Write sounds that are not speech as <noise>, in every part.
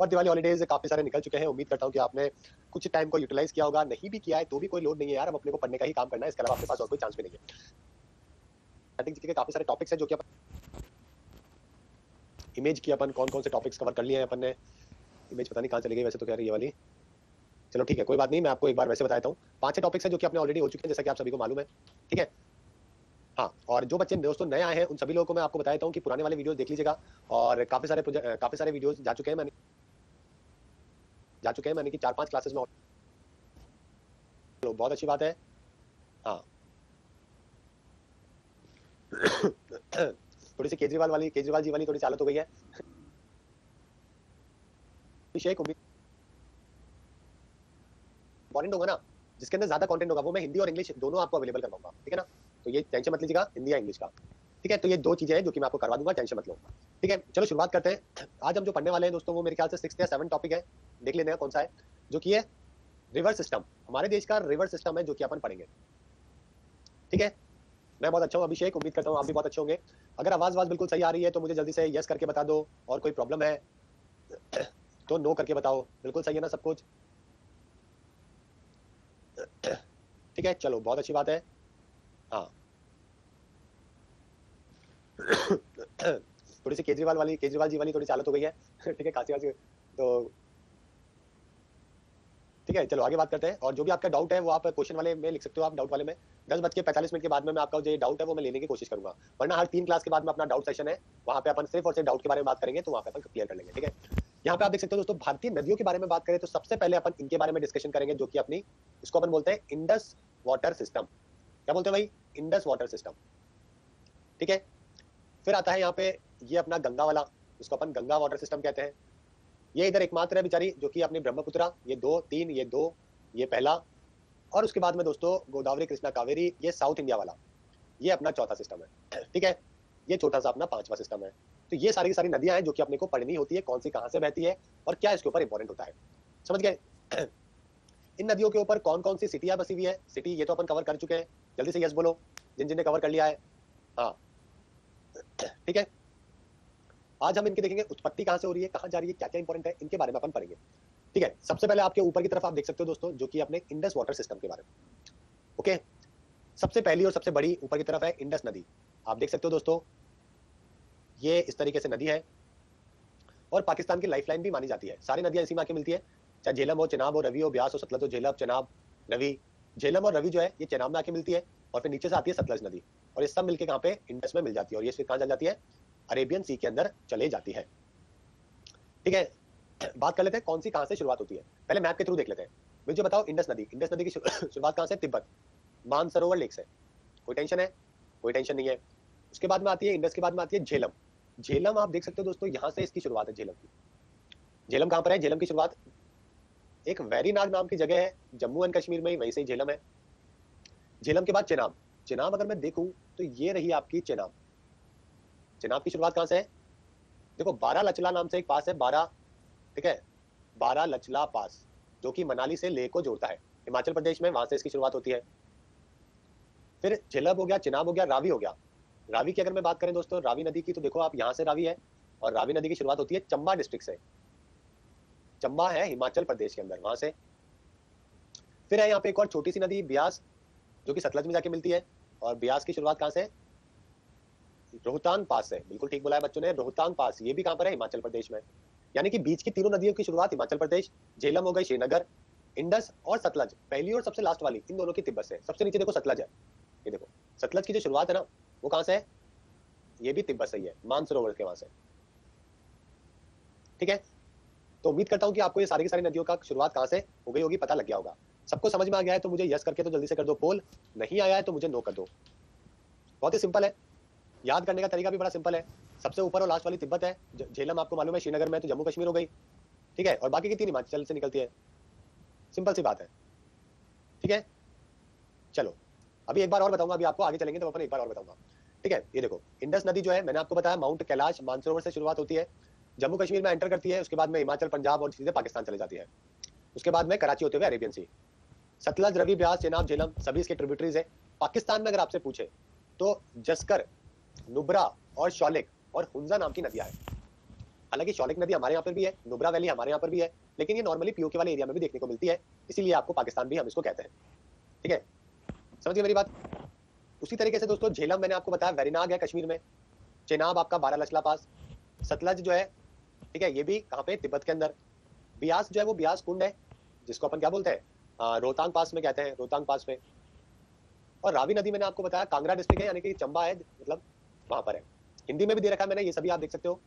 और दिवाली हॉलीडेज काफ़ी सारे निकल चुके हैं। उम्मीद करता हूँ कि आपने कुछ टाइम को यूटिलाइज किया होगा। नहीं भी किया है तो भी कोई लोड नहीं है यार। अब अपने को पढ़ने का ही काम करना है। इसके अलावा आपके पास और कोई चांस भी नहीं है। थिंक काफ़ी सारे टॉपिक्स हैं जो कि इमेज की अपन कौन कौन से टॉपिक्स कवर कर लिए हैं अपन ने। इमेज पता नहीं कहाँ चली गई वैसे तो कह रही है वाली। चलो ठीक है, कोई बात नहीं। मैं आपको एक बार वैसे बताता हूँ। पाँच टॉपिक्स हैं जो कि अपने ऑलरेडी हो चुके हैं, जैसा कि आप सभी को मालूम है। ठीक है? हाँ और जो बच्चे दोस्तों नए आए हैं, उन सभी लोगों को मैं आपको बताता हूँ कि पुराने वाले वीडियो देख लीजिएगा। और काफ़ी सारे काफ़ी सारे वीडियो जा चुके हैं। मैंने जा चुके हैं। मैंने कि चार पाँच क्लासेस में बहुत अच्छी बात है। हाँ। <coughs> थोड़ी सी केजरीवाल वाली केजरीवाल जी वाली थोड़ी चालत हो गई है। इंपॉर्टेंट होगा। ना, जिसके अंदर ज़्यादा कंटेंट होगा, वो मैं हिंदी और इंग्लिश दोनों आपको अवेलेबल करवाऊँगा। ठीक है ना? तो ये टेंशन मत लीजिएगा, हिंदी या इंग्लिश का। ठीक है? तो ये दो चीज़ें हैं जो कि मैं आपको करवा दूँगा, टेंशन मत लो। ठीक है? चलो, शुरुआत करते हैं। आज हम जो पढ़ने वाले हैं दोस्तों, वो मेरे ख्याल से सिक्स या सेवन टॉपिक है। देख हैं कौन सा है। जो कि है रिवर सिस्टम हमारे देश का रिवर सिस्टम है, जो कि अपन पढ़ेंगे। ठीक है? मैं बहुत अच्छा हूँ, अभिषेक। उम्मीद करता हूँ आप भी बहुत अच्छे होंगे। अगर आवाज़ आवाज़ बिल्कुल सही आ रही है तो मुझे जल्दी से यस करके बता दो, और कोई प्रॉब्लम है तो नो करके बताओ। बिल्कुल सही है ना सब कुछ? ठीक है? चलो, बहुत अच्छी बात है। हाँ। थोड़ी सी केजरीवाल वाली, केजरीवाल जी वाली थोड़ी चालत हो गई है। ठीक है खांसी वासी तो ठीक है, चलो, आगे बात करते हैं। और जो भी आपका डाउट है, वो आप क्वेश्चन वाले में लिख सकते हो आप डाउट वाले में। दस बज के पैंतालीस मिनट के बाद में मैं आपका जो डाउट है, वो मैं लेने की कोशिश करूँगा। वरना हर तीन क्लास के बाद में अपना डाउट सेशन है। वहाँ पे अपन सिर्फ़ और सिर्फ़ डाउट के बारे में बात करेंगे तो वहाँ पे अपन क्लियर कर लेंगे, ठीक है? यहाँ पे आप देख सकते हो दोस्तों, भारतीय नदियों के बारे में बात करें तो सबसे पहले अपन इनके बारे में डिस्कशन करेंगे, जो कि अपनी, इसको अपन बोलते हैं इंडस वाटर सिस्टम क्या बोलते हैं भाई? इंडस वाटर सिस्टम ठीक है? फिर आता है यहाँ पे, ये अपना गंगा वाला, उसको अपन गंगा वाटर सिस्टम कहते हैं। ये इधर एकमात्र है बेचारी, जो कि अपनी ब्रह्मपुत्रा, ये दो, तीन, ये दो, ये पहला, और उसके बाद में दोस्तों गोदावरी, कृष्णा, कावेरी, ये साउथ इंडिया वाला। ये अपना चौथा सिस्टम है। ठीक है? ये छोटा सा अपना पांचवा सिस्टम है। तो ये सारी की सारी नदियाँ हैं जो कि अपने को पढ़नी होती है, कौन सी कहाँ से बहती है, और क्या इसके ऊपर इंपॉर्टेंट होता है। समझ गए? इन नदियों के ऊपर कौन कौन सी सिटियाँ बसी हुई है? सिटी ये तो अपन कवर कर चुके हैं। जल्दी से यस बोलो। जिन जिन ने कवर कर लिया है। हाँ। ठीक है? आज हम इनके देखेंगे उत्पत्ति कहाँ से हो रही है, कहाँ जा रही है क्या क्या इंपॉर्टेंट है, इनके बारे में अपन पढ़ेंगे, ठीक है? सबसे पहले आपके ऊपर की तरफ़ आप देख सकते हो दोस्तों, जो कि अपने इंडस वाटर सिस्टम के बारे में, ओके? सबसे पहली और सबसे बड़ी ऊपर की तरफ़ है इंडस नदी, आप देख सकते हो दोस्तों, ये इस तरीके से नदी है और पाकिस्तान की लाइफलाइन भी मानी जाती है, सारी नदियाँ इसी में आके मिलती है, चाहे झेलम हो, चनाब हो, रवि हो, ब्यास हो, सतलज हो, झेलम, चनाब, रवि, झेलम और रवि जो है, ये चनाब में आके मिलती है और फिर नीचे से आती है सतलज नदी और ये सब मिलकर कहाँ पे इंडस में मिल जाती है और ये फिर कहाँ चल जाती है अरेबियन सी के अंदर चले जाती है। ठीक है, बात कर लेते हैं कौन सी कहाँ से शुरुआत होती है। पहले मैप के थ्रू देख लेते हैं। मुझे बताओ इंडस नदी। इंडस नदी की <coughs> शुरुआत कहाँ से? तिब्बत। मानसरोवर लेक से। कोई टेंशन है? कोई टेंशन नहीं है। उसके बाद में आती है इंडस के बाद में आती है झेलम झेलम आप देख सकते हो दोस्तों, यहाँ से इसकी शुरुआत है झेलम की। झेलम कहाँ पर है? झेलम की शुरुआत एक वैरीनाग नाम की जगह है, जम्मू एंड कश्मीर में ही, वहीं से झेलम है। झेलम के बाद चेनाब चेनाब अगर मैं देखूँ तो ये रही आपकी चेनाब। चेनाब की शुरुआत कहाँ से है? देखो, बारह लचला नाम से एक पास है, बारह, ठीक है? बारह लचला पास, जो कि मनाली से लेह को जोड़ता है। हिमाचल प्रदेश में वहाँ से इसकी शुरुआत होती है। फिर झेलब हो गया, चिनाब हो गया, रावी हो गया। रावी की अगर मैं बात करें दोस्तों, रावी नदी की तो देखो आप यहाँ से रावी है, और रावी नदी की शुरुआत होती है चंबा डिस्ट्रिक्ट से। चंबा है हिमाचल प्रदेश के अंदर, वहाँ से। फिर है यहाँ पे एक और छोटी सी नदी, ब्यास, जो कि सतलज में जाके मिलती है। और ब्यास की शुरुआत कहाँ से रोहतांग पास से। बिल्कुल ठीक बोला है बच्चों ने, रोहतांग पास। ये भी कहाँ पर है? हिमाचल प्रदेश में। यानी कि बीच की तीनों नदियों की शुरुआत हिमाचल प्रदेश, झेलम हो गई, श्रीनगर, इंडस और सतलज। पहली और सबसे लास्ट वाली, इन दोनों की तिब्बत से। सबसे नीचे देखो सतलज है। ये देखो, सतलज की जो शुरुआत है ना, वो कहाँ से है? ये भी तिब्बत से ही है, मानसरोवर के वहाँ से। ठीक है? तो उम्मीद करता हूँ कि आपको ये सारी की सारी नदियों का शुरुआत कहाँ से हो गई होगी, पता लग गया होगा। सबको समझ में आ गया है तो मुझे यस करके तो जल्दी से कर दो। पोल नहीं आया है तो मुझे नो कर दो। बहुत ही सिंपल है। याद करने का तरीका भी बड़ा सिंपल है। सबसे ऊपर और लास्ट वाली तिब्बत है। झेलम आपको मालूम है, श्रीनगर में तो जम्मू कश्मीर हो गई। ठीक है? और बाकी की तीन हिमाचल से निकलती है। सिंपल सी बात है। ठीक है? चलो। अभी एक बार और बताऊँगा, अभी आपको आगे चलेंगे तो अपन एक बार और बताऊँगा। ठीक है? ये देखो, इंडस नदी जो है, मैंने आपको बताया माउंट कैलाश मानसरोवर से शुरुआत होती है। जम्मू कश्मीर में एंटर करती है, उसके बाद में हिमाचल, पंजाब और सीधे पाकिस्तान चले जाती है। उसके बाद में कराची होते हुए अरेबियन सी सतलज रवि ब्यास, चेनाब झेलम, सभी इसके ट्रिब्यूटरीज है। पाकिस्तान में अगर आपसे पूछे तो जस्कर, नुब्रा और शौलिक और हुंजा नाम की नदियाँ हैं हालाँकि शौलिक नदी हमारे यहाँ पर भी है, नुब्रा वैली हमारे यहाँ पर भी है, लेकिन ये नॉर्मली पीओके वाले एरिया में भी देखने को मिलती है, इसीलिए आपको पाकिस्तान भी हम इसको कहते हैं। ठीक है? समझिए मेरी बात? उसी तरीके से दोस्तों, झेलम मैंने आपको बताया, वेरिनाग है कश्मीर में। चेनाब आपका बारह लचला पास। सतलज जो है, ठीक है, ये भी कहाँ पे? तिब्बत के अंदर। ब्यास जो है, वो ब्यास कुंड है, जिसको अपन क्या बोलते हैं? रोहतांग पास में कहते हैं, रोहतांग पास में। और रावी नदी मैंने आपको बताया, कांगड़ा डिस्ट्रिक्ट है, यानी कि चंबा है मतलब वहाँ पर है। हिंदी में भी दे रखा है मैंने, ये सभी आप देख सकते हो।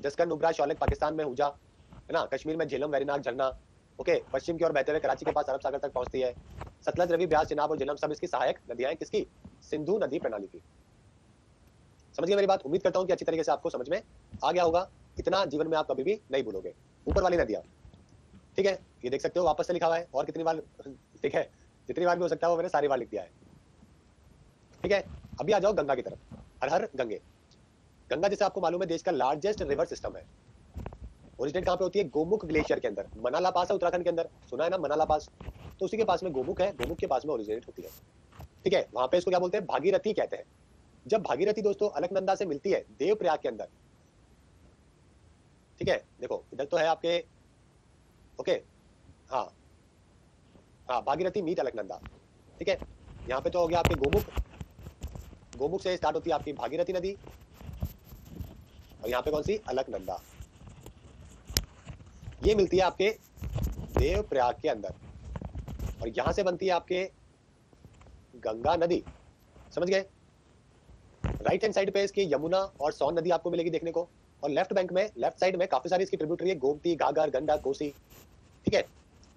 जसकर नुब्रा शौलक, पाकिस्तान में हुजा, है ना? कश्मीर में झेलम, वेरीनाग, झरना, ओके? पश्चिम की ओर बहते हुए कराची के पास अरब सागर तक पहुँचती है। सतलज, रवि, ब्यास, चिनाब और झेलम, सब इसकी सहायक नदियाँ किसकी? सिंधु नदी प्रणाली की। समझिए मेरी बात? उम्मीद करता हूँ कि अच्छी तरीके से आपको समझ में आ गया होगा। इतना जीवन में आप कभी भी नहीं भूलोगे। ऊपर वाली नदियाँ। ठीक है, ये देख सकते हो, वापस से लिखा हुआ है, और कितनी बार, ठीक है, जितनी बार भी हो सकता है वो मैंने सारी बार लिख दिया है। ठीक है, अभी आ जाओ गंगा की तरफ़, हर हर गंगे। गंगा जैसे आपको मालूम है, देश का लार्जेस्ट रिवर सिस्टम है। ओरिजिनेट कहाँ पे होती है? गोमुख ग्लेशियर के अंदर, मनाला पास है उत्तराखंड के अंदर, सुना है ना, मनाला पास? तो उसी के पास में गोमुख है, गोमुख के पास में ओरिजिनेट होती है। ठीक है, वहाँ पे इसको क्या बोलते हैं? भागीरथी कहते हैं। जब भागीरथी दोस्तों अलकनंदा से मिलती है, देवप्रयाग के अंदर। ठीक है, देखो, इधर तो है आपके ओके हाँ. हाँ भागीरथी मीट अलकनंदा ठीक है? यहाँ पे तो हो गया आपके गोमुख. गोमुख से स्टार्ट होती है आपकी भागीरथी नदी. और यहाँ पे कौन सी? अलकनंदा ये मिलती है आपके देव प्रयाग के अंदर. और यहाँ से बनती है आपके गंगा नदी. समझ गए? राइट हैंड साइड पे इसकी यमुना और सोन नदी आपको मिलेगी देखने को. और लेफ़्ट बैंक में लेफ़्ट साइड में काफ़ी सारी इसकी ट्रिब्यूटरी है. गोमती, घाघर गंडा कोसी. ठीक है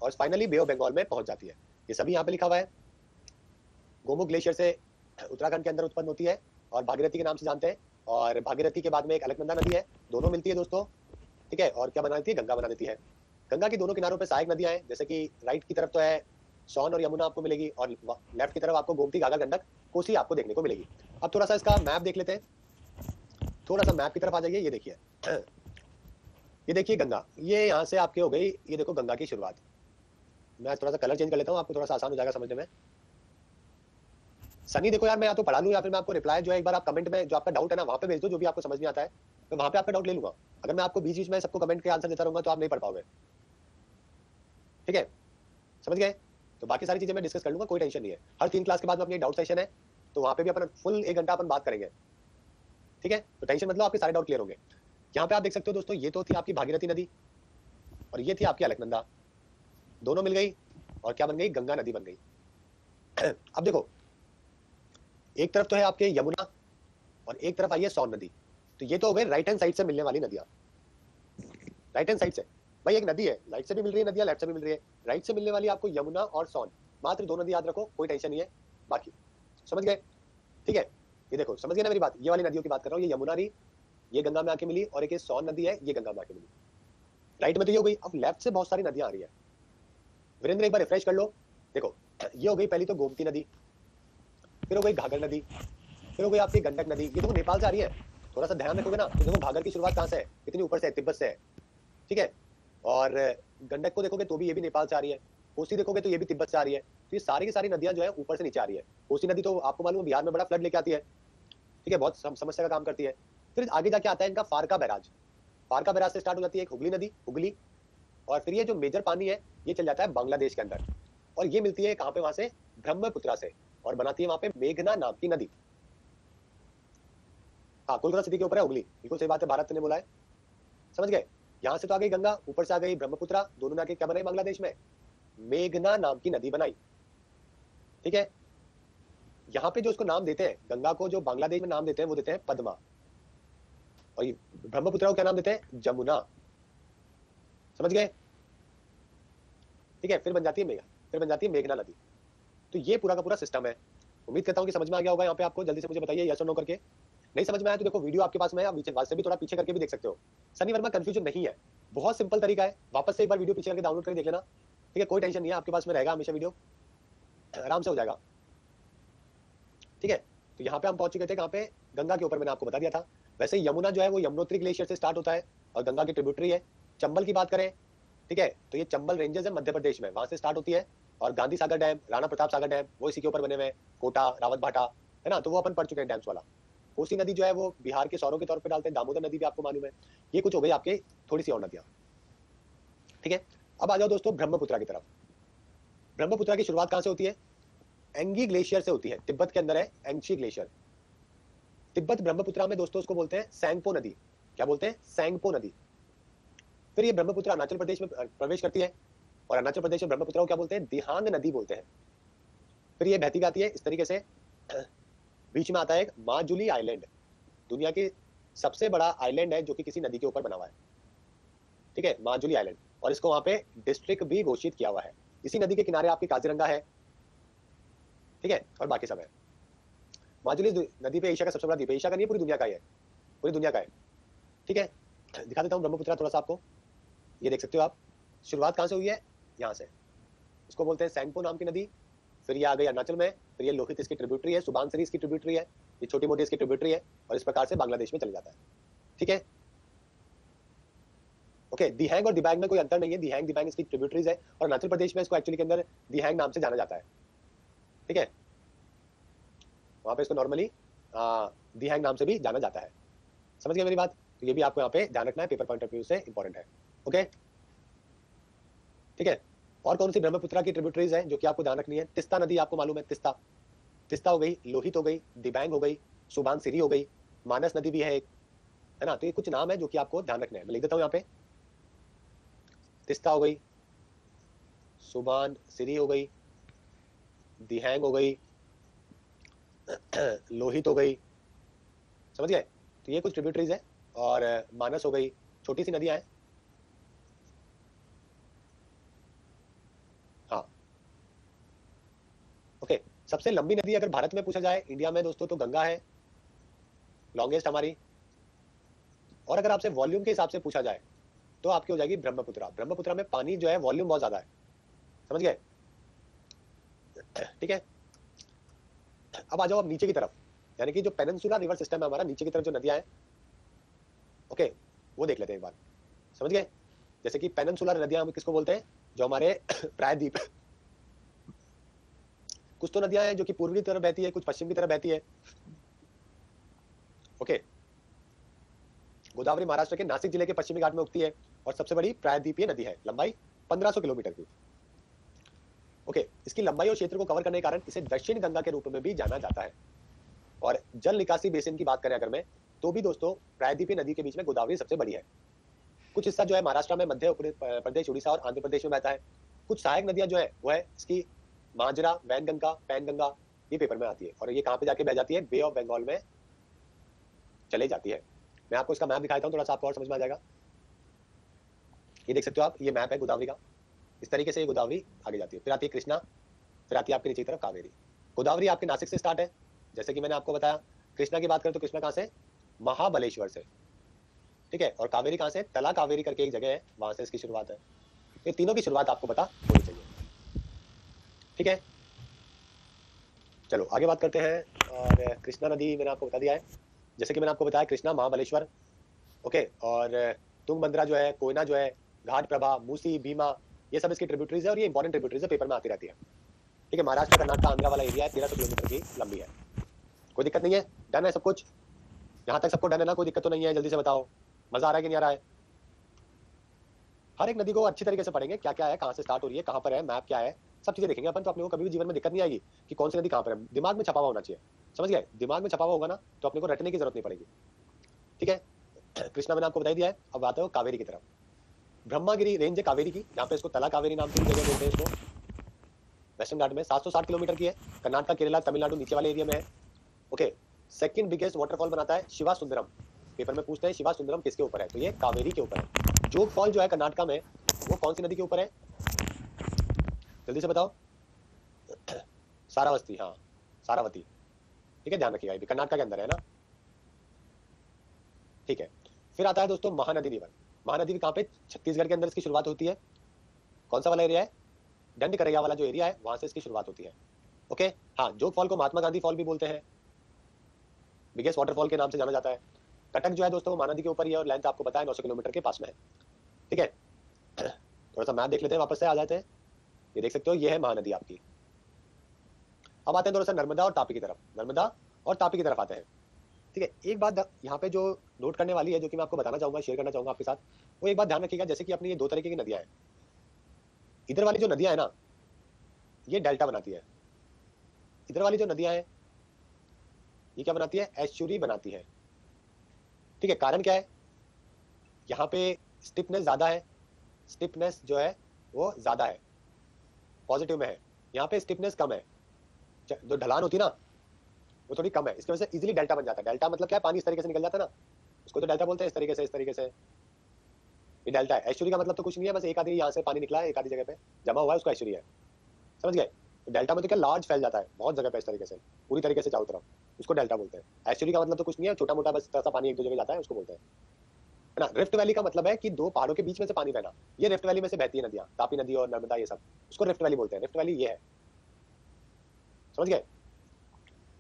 और फाइनली बे ऑफ़ बंगाल में पहुँच जाती है। ये सभी यहाँ पे लिखा हुआ है। गोमुख ग्लेशियर से उत्तराखंड के अंदर उत्पन्न होती है और भागीरथी के नाम से जानते हैं और भागीरथी के बाद में एक अलकनंदा नदी है। दोनों मिलती है दोस्तों, ठीक है? और क्या बना देती है गंगा बना देती है। गंगा की दोनों किनारों पर सहायक नदियाँ हैं, जैसे कि राइट की तरफ़ तो है सोन और यमुना आपको मिलेगी और लेफ़्ट की तरफ़ आपको गोमती गागा गंडक, कोसी आपको देखने को मिलेगी। अब थोड़ा सा इसका मैप देख लेते हैं। थोड़ा सा मैप की तरफ़ आ जाइए, ये देखिए। ये देखिए गंगा, ये यहाँ से आपकी हो गई, ये देखो गंगा की शुरुआत। मैं थोड़ा सा कलर चेंज कर लेता हूँ, आपको थोड़ा सा आसान हो जाएगा समझने में। सनी, देखो यार, मैं या तो पढ़ा लूँ या फिर मैं आपको रिप्लाई जो है, एक बार आप कमेंट में जो आपका डाउट है ना, वहाँ पे भेज दो, जो भी आपको समझ नहीं आता है मैं वहाँ पे आपका डाउट ले लूँगा। अगर मैं आपको बीच बीच में सबको कमेंट के आंसर देता रहूँगा तो आप नहीं पढ़ पाओगे। ठीक है? समझ गए? तो बाकी सारी चीज़ें मैं डिस्कस कर लूँगा, कोई टेंशन नहीं है। हर तीन क्लास के बाद में अपनी डाउट सेशन है तो वहाँ पे भी अपन फुल एक घंटा अपन बात करेंगे। ठीक है? तो टेंशन मतलब आपके सारे डाउट क्लियर होंगे। यहाँ पे आप देख सकते हो दोस्तों, ये तो थी आपकी भागीरथी नदी और ये थी आपकी अलकनंदा। दोनों मिल गई और क्या बन गई? गंगा नदी बन गई। <clears throat> अब देखो, एक तरफ़ तो है आपके यमुना और एक तरफ़ आई है सोन नदी। तो ये तो हो गए राइट हैंड साइड से मिलने वाली नदियाँ। राइट हैंड साइड से। भाई, एक नदी है। राइट से भी मिल रही है नदियाँ लेफ़्ट से भी मिल रही है। राइट से मिलने वाली आपको यमुना और सोन मात्र दो नदी याद रखो, कोई टेंशन नहीं है। बाकी, समझ गए? ठीक है? ये देखो, समझ गए ना मेरी बात? ये वाली नदियों की बात कर रहा हूँ, ये यमुना रही ये गंगा में आके मिली और एक सोन नदी है, ये गंगा में आके मिली। राइट में तो ये हो गई, अब लेफ़्ट से बहुत सारी नदियाँ आ रही है। वीरेंद्र, एक बार रिफ्रेश कर लो। देखो, ये हो गई पहली तो गोमती नदी, फिर हो गई घाघर नदी, फिर हो गई आपकी गंडक नदी। ये देखो, नेपाल से आ रही है। थोड़ा सा ध्यान रखोगे ना तो देखो, घाघर की शुरुआत कहाँ से है? कितनी ऊपर से है? तिब्बत से है। ठीक है? और गंडक को देखोगे तो भी ये भी नेपाल से आ रही है। कोसी देखोगे तो ये भी तिब्बत से आ रही है। तो ये सारी की सारी नदियाँ जो है, ऊपर से नीचे आ रही है। कोसी नदी तो आपको मालूम है, बिहार में बड़ा फ्लड लेके आती है। ठीक है? बहुत समस्या का काम करती है। फिर आगे जाके आता है इनका फारका बैराज। फारका बैराज से स्टार्ट हो जाती है हुगली नदी, हुगली। और फिर ये जो मेजर पानी है, ये चल जाता है बांग्लादेश के अंदर। और ये मिलती है कहाँ पे? वहाँ से ब्रह्मपुत्रा से और बनाती है वहाँ पे मेघना नाम की नदी। हाँ कोलकाता सिटी के ऊपर है उगली बिल्कुल सही बात है, भारत ने बोला है। समझ गए? यहाँ से तो आ गई गंगा, ऊपर से आ गई ब्रह्मपुत्रा। दोनों ने क्या बनाई बांग्लादेश में? मेघना नाम की नदी बनाई। ठीक है? यहाँ पे जो उसको नाम देते हैं, गंगा को जो बांग्लादेश में नाम देते हैं, वो देते हैं पद्मा। और ये ब्रह्मपुत्रा को क्या नाम देते हैं? जमुना। समझ गए? ठीक है, फिर बन जाती है मेघा, फिर बन जाती है मेघना नदी। तो ये पूरा का पूरा सिस्टम है। उम्मीद करता हूँ कि समझ में आ गया होगा यहाँ पे आपको, जल्दी से मुझे बताइए यस और नो करके। नहीं समझ में आया तो देखो वीडियो आपके पास में आप वैसे भी थोड़ा पीछे करके भी देख सकते हो। सनी वर्मा कंफ्यूजन नहीं है। बहुत सिंपल तरीका है। वापस से एक बार वीडियो पीछे करके डाउनलोड करके देख लेना। ठीक है, कोई टेंशन नहीं है, आपके पास में रहेगा हमेशा वीडियो आराम से हो जाएगा। ठीक है तो यहाँ पे हम पहुँच चुके थे, कहाँ पे? गंगा के ऊपर मैंने आपको बता दिया था। वैसे यमुना जो है वो यमुनोत्री ग्लेशियर से स्टार्ट होता है और गंगा की ट्रिब्यूटरी है। चंबल की बात करें, ठीक है? तो ये चंबल रेंजेस है मध्य प्रदेश में, वहाँ से स्टार्ट होती है और गांधी सागर डैम राणा प्रताप सागर डैम वो इसी के ऊपर बने हुए कोटा, रावत भाटा, है ना? तो वो अपन पढ़ चुके हैं डैम्स वाला। कोसी नदी जो है वो बिहार के सौरों के तौर पर डालते हैं, दामोदर नदी भी आपको मालूम है। ये कुछ हो गई आपके थोड़ी सी और नदियाँ, ठीक है? अब आ जाओ दोस्तों ब्रह्मपुत्रा की तरफ़। ब्रह्मपुत्रा की शुरुआत कहाँ से होती है? एँगी ग्लेशियर से होती है, तिब्बत के अंदर है एंगशी ग्लेशियर। तिब्बत ब्रह्मपुत्रा में दोस्तों उसको बोलते हैं सैंगपो नदी। क्या बोलते हैं? सैंगपो नदी। फिर ये ब्रह्मपुत्र अरुणाचल प्रदेश में प्रवेश करती है और अरुणाचल प्रदेश में ब्रह्मपुत्र को क्या बोलते हैं? दिहांग नदी बोलते हैं। फिर ये बहती गाती है, इस तरीके से, <clears throat> बीच में आता है माजुली आइलैंड। दुनिया की सबसे बड़ा आइलैंड है जो कि किसी नदी के ऊपर बना हुआ है। ठीक है? माजुली आइलैंड। और इसको वहाँ पे डिस्ट्रिक्ट भी घोषित किया हुआ है। इसी नदी के किनारे आपकी काजीरंगा है। ठीक है? और बाकी सब है। माजुली नदी पे एशिया का सबसे बड़ा द्वीप एशिया का नहीं, पूरी दुनिया का है पूरी दुनिया का है। ठीक है? दिखा देता हूँ ब्रह्मपुत्र थोड़ा सा आपको। ये देख सकते हो आप। शुरुआत कहाँ से हुई है? यहाँ से। इसको बोलते हैं सैंगपो नाम की नदी। फिर ये आ गई अरुणाचल में। फिर ये लोहित इसकी ट्रिब्यूटरी है सुबानसरी इसकी ट्रिब्यूटरी है, ये छोटी मोटी इसकी ट्रिब्यूटरी है, और इस प्रकार से बांग्लादेश में चले जाता है। ठीक है? ओके, दिहैंग और दिबांग में कोई अंतर नहीं है। दिहैंग, दिबांग इसकी ट्रिब्यूटरीज है, और अरुणाचल प्रदेश में इसको एक्चुअली के अंदर दिहैंग नाम से जाना जाता है। ठीक है? वहाँ पे इसको नॉर्मली दिहैंग नाम से भी जाना जाता है। समझ गए मेरी बात? तो ये भी आपको यहाँ पे ध्यान रखना है पेपर पॉइंट ऑफ़ व्यू से इंपॉर्टेंट है। ओके ठीक है? और कौन सी ब्रह्मपुत्रा की ट्रिब्यूटरीज है जो कि आपको ध्यान रखनी है? तिस्ता नदी आपको मालूम है, तिस्ता। तिस्ता हो गई, लोहित हो गई, दिबैंग हो गई, सुबान सिरी हो गई, मानस नदी भी है एक, है ना? तो ये कुछ नाम है जो कि आपको ध्यान रखना है। मैं लिख देता हूँ यहाँ पे। तिस्ता हो गई, सुबान सिरी हो गई, दिहैंग हो गई <clears throat> लोहित हो गई। समझ गए? तो ये कुछ ट्रिब्यूटरीज है और मानस हो गई। छोटी सी नदियाँ हैं। हाँ। ओके। सबसे लंबी नदी अगर भारत में पूछा जाए, इंडिया में दोस्तों तो गंगा है। लॉन्गेस्ट हमारी। और अगर आपसे वॉल्यूम के हिसाब से पूछा जाए तो आपकी हो जाएगी ब्रह्मपुत्रा। ब्रह्मपुत्रा में पानी जो है वॉल्यूम बहुत ज़्यादा है। समझ गए? <clears throat> ठीक है? अब आ जाओ अब नीचे की तरफ़। यानी कि जो पेनसुला रिवर सिस्टम है हमारा, नीचे की तरफ़ जो नदियाँ हैं। ओके वो देख लेते हैं एक बार। समझ गए? जैसे कि पेनसुलर नदियाँ हम किसको बोलते हैं? जो हमारे <coughs> प्रायद्वीप। कुछ तो नदियाँ हैं जो कि पूर्वी की तरफ़ बहती है, कुछ पश्चिम की तरफ़ बहती है। ओके गोदावरी महाराष्ट्र के नासिक ज़िले के पश्चिमी घाट में उगती है और सबसे बड़ी प्रायद्वीपीय नदी है, लंबाई 1500 किलोमीटर की। ओके इसकी लंबाई और क्षेत्र को कवर करने के कारण इसे दक्षिण गंगा के रूप में भी जाना जाता है। और जल निकासी बेसिन की बात करें अगर मैं तो भी दोस्तों, प्रायद्वीपीय नदी के बीच में गोदावरी सबसे बड़ी है। कुछ हिस्सा जो है महाराष्ट्र में, मध्य प्रदेश उड़ीसा और आंध्र प्रदेश में बहता है। कुछ सहायक नदियाँ जो है, वो है इसकी मांजरा वैन गंगा पैन गंगा ये पेपर में आती है। और ये कहाँ पे जाके बह जाती है? बे ऑफ़ बंगाल में चले जाती है। मैं आपको इसका मैप दिखाता हूँ, थोड़ा सा आपको और समझ में आ जाएगा। ये देख सकते हो आप, ये मैप है गोदावरी का। इस तरीके से ये गोदावरी आगे जाती है। फिर आती है कृष्णा, फिर आती है आपके नीचे की तरफ़ कावेरी। गोदावरी आपके नासिक से स्टार्ट है। जैसे कि मैंने आपको बताया, कृष्णा की बात करें तो कृष्णा कहाँ से महाबलेश्वर से। ठीक है? और कावेरी कहाँ से तला कावेरी करके एक जगह है, वहाँ से इसकी शुरुआत है। ये तीनों की शुरुआत आपको पता होनी चाहिए। ठीक है? चलो, आगे बात करते हैं। और कृष्णा नदी मैंने आपको बता दिया है। जैसे कि मैंने आपको बताया, कृष्णा, महाबलेश्वर। ओके? और तुंग तुंगबंद्रा जो है, कोयना जो है, घाट प्रभा, मूसी, भीमा ये सब इसकी ट्रिब्यूटरीज है और ये इंपॉर्टेंट ट्रिब्यूटरीज है पेपर में आती रहती है। ठीक है, महाराष्ट्र, कर्नाटक, आंध्रा वाला एरिया है, तेरह सौ किलोमीटर की लंबी है। कोई दिक्कत नहीं है डन है सब कुछ। यहाँ तक सबको डन है ना, कोई दिक्कत तो नहीं है, जल्दी से बताओ। मज़ा आ रहा है कि नहीं आ रहा है? हर एक नदी को अच्छी तरीके से पढ़ेंगे क्या क्या है, कहाँ से स्टार्ट हो रही है, कहाँ पर है मैप क्या है, सब चीज़ें देखेंगे। अपन तो अपने को कभी भी जीवन में दिक्कत नहीं आएगी कि कौन सी नदी कहाँ पर है। दिमाग में छपा होना चाहिए। समझ गए? दिमाग में छपा होगा ना तो अपने को रटने की ज़रूरत नहीं पड़ेगी। ठीक है? <clears throat> कृष्णा मैंने आपको बताई दिया है। अब आते हो कावेरी की तरफ़। ब्रह्मागिरी रेंज है कावेरी की। यहाँ पे इसको तला कावेरी नाम की जगह बोलते हैं इसको। वेस्टर्न घाट में 760 किलोमीटर की है। कर्नाटक, केरला, तमिलनाडु नीचे वाले एरिया में है। ओके सेकंड बिगेस्ट वाटरफॉल बनाता है शिवा सुंदरम। पेपर में पूछते हैं शिवा सुंदरम किसके ऊपर है? तो ये कावेरी के ऊपर है। जोग फॉल जो है कर्नाटक में, वो कौन सी नदी के ऊपर है? जल्दी से बताओ। <coughs> सारावस्ती हाँ सारावती। ठीक है, ध्यान रखिएगा कर्नाटक के अंदर है ना? ठीक है, फिर आता है दोस्तों महानदी रिवर महानदी कहाँ पे छत्तीसगढ़ के अंदर इसकी शुरुआत होती है। कौन सा वाला एरिया है? दंड करैया वाला जो एरिया है, वहाँ से इसकी शुरुआत होती है। ओके हाँ जोग फॉल को महात्मा गांधी फॉल भी बोलते हैं। बिगेस्ट वाटरफॉल के नाम से जाना जाता है। कटक जो है दोस्तों महानदी के ऊपर ही और लेंथ आपको है 900 किलोमीटर के पास में है। ठीक है? <clears throat> थोड़ा सा मैप देख लेते हैं, वापस से आ जाते हैं। ये देख सकते हो, ये है महानदी आपकी। अब आते हैं थोड़ा सा नर्मदा और तापी की तरफ़। नर्मदा और तापी की तरफ़ आते हैं। ठीक है, एक बात यहाँ पे जो नोट करने वाली है, जो कि मैं आपको बताना चाहूँगा शेयर करना चाहूँगा आपके साथ। वो एक बात ध्यान रखिएगा, जैसे कि अपनी ये दो तरीके की नदियाँ हैं। इधर वाली जो नदियाँ है ना, ये डेल्टा बनाती है। इधर वाली जो नदियाँ हैं, ये क्या बनाती है? एस्चुरी बनाती है। ठीक है, कारण क्या है? यहाँ पे स्टिफनेस ज़्यादा है। स्टिफनेस जो है, वो ज़्यादा है। पॉजिटिव में है। यहाँ पे स्टिफनेस कम है। जो ढलान होती है ना, वो थोड़ी कम है। इसकी वजह से इजीली डेल्टा बन जाता है। डेल्टा मतलब क्या है? पानी इस तरीके से निकल जाता है ना। उसको तो डेल्टा बोलते हैं, इस तरीके से, इस तरीके से। ये डेल्टा है ऐश्वर्य का मतलब तो कुछ नहीं है, बस एक आदि यहाँ से पानी निकला है, एक आधी जगह पे, जमा हुआ है, उसको ऐश्वर्य है। समझ गए? तो डेल्टा में तो क्या लार्ज फैल जाता है, बहुत जगह पे इस तरीके से, पूरी तरीके से चारों तरफ़, उसको डेल्टा बोलते हैं। ऐश्वर्य का मतलब तो कुछ नहीं है छोटा मोटा बस तरह पानी एक दो जगह जाता है, उसको बोलते हैं। है ना? रिफ्ट वैली का मतलब है कि दो पहाड़ों के बीच में से पानी बहना, ये रिफ्ट वैली में से बहती है नदियाँ, तापी नदी और नर्मदा ये सब, उसको रिफ्ट वैली बोलते हैं रिफ्ट वैली ये है। समझ गए?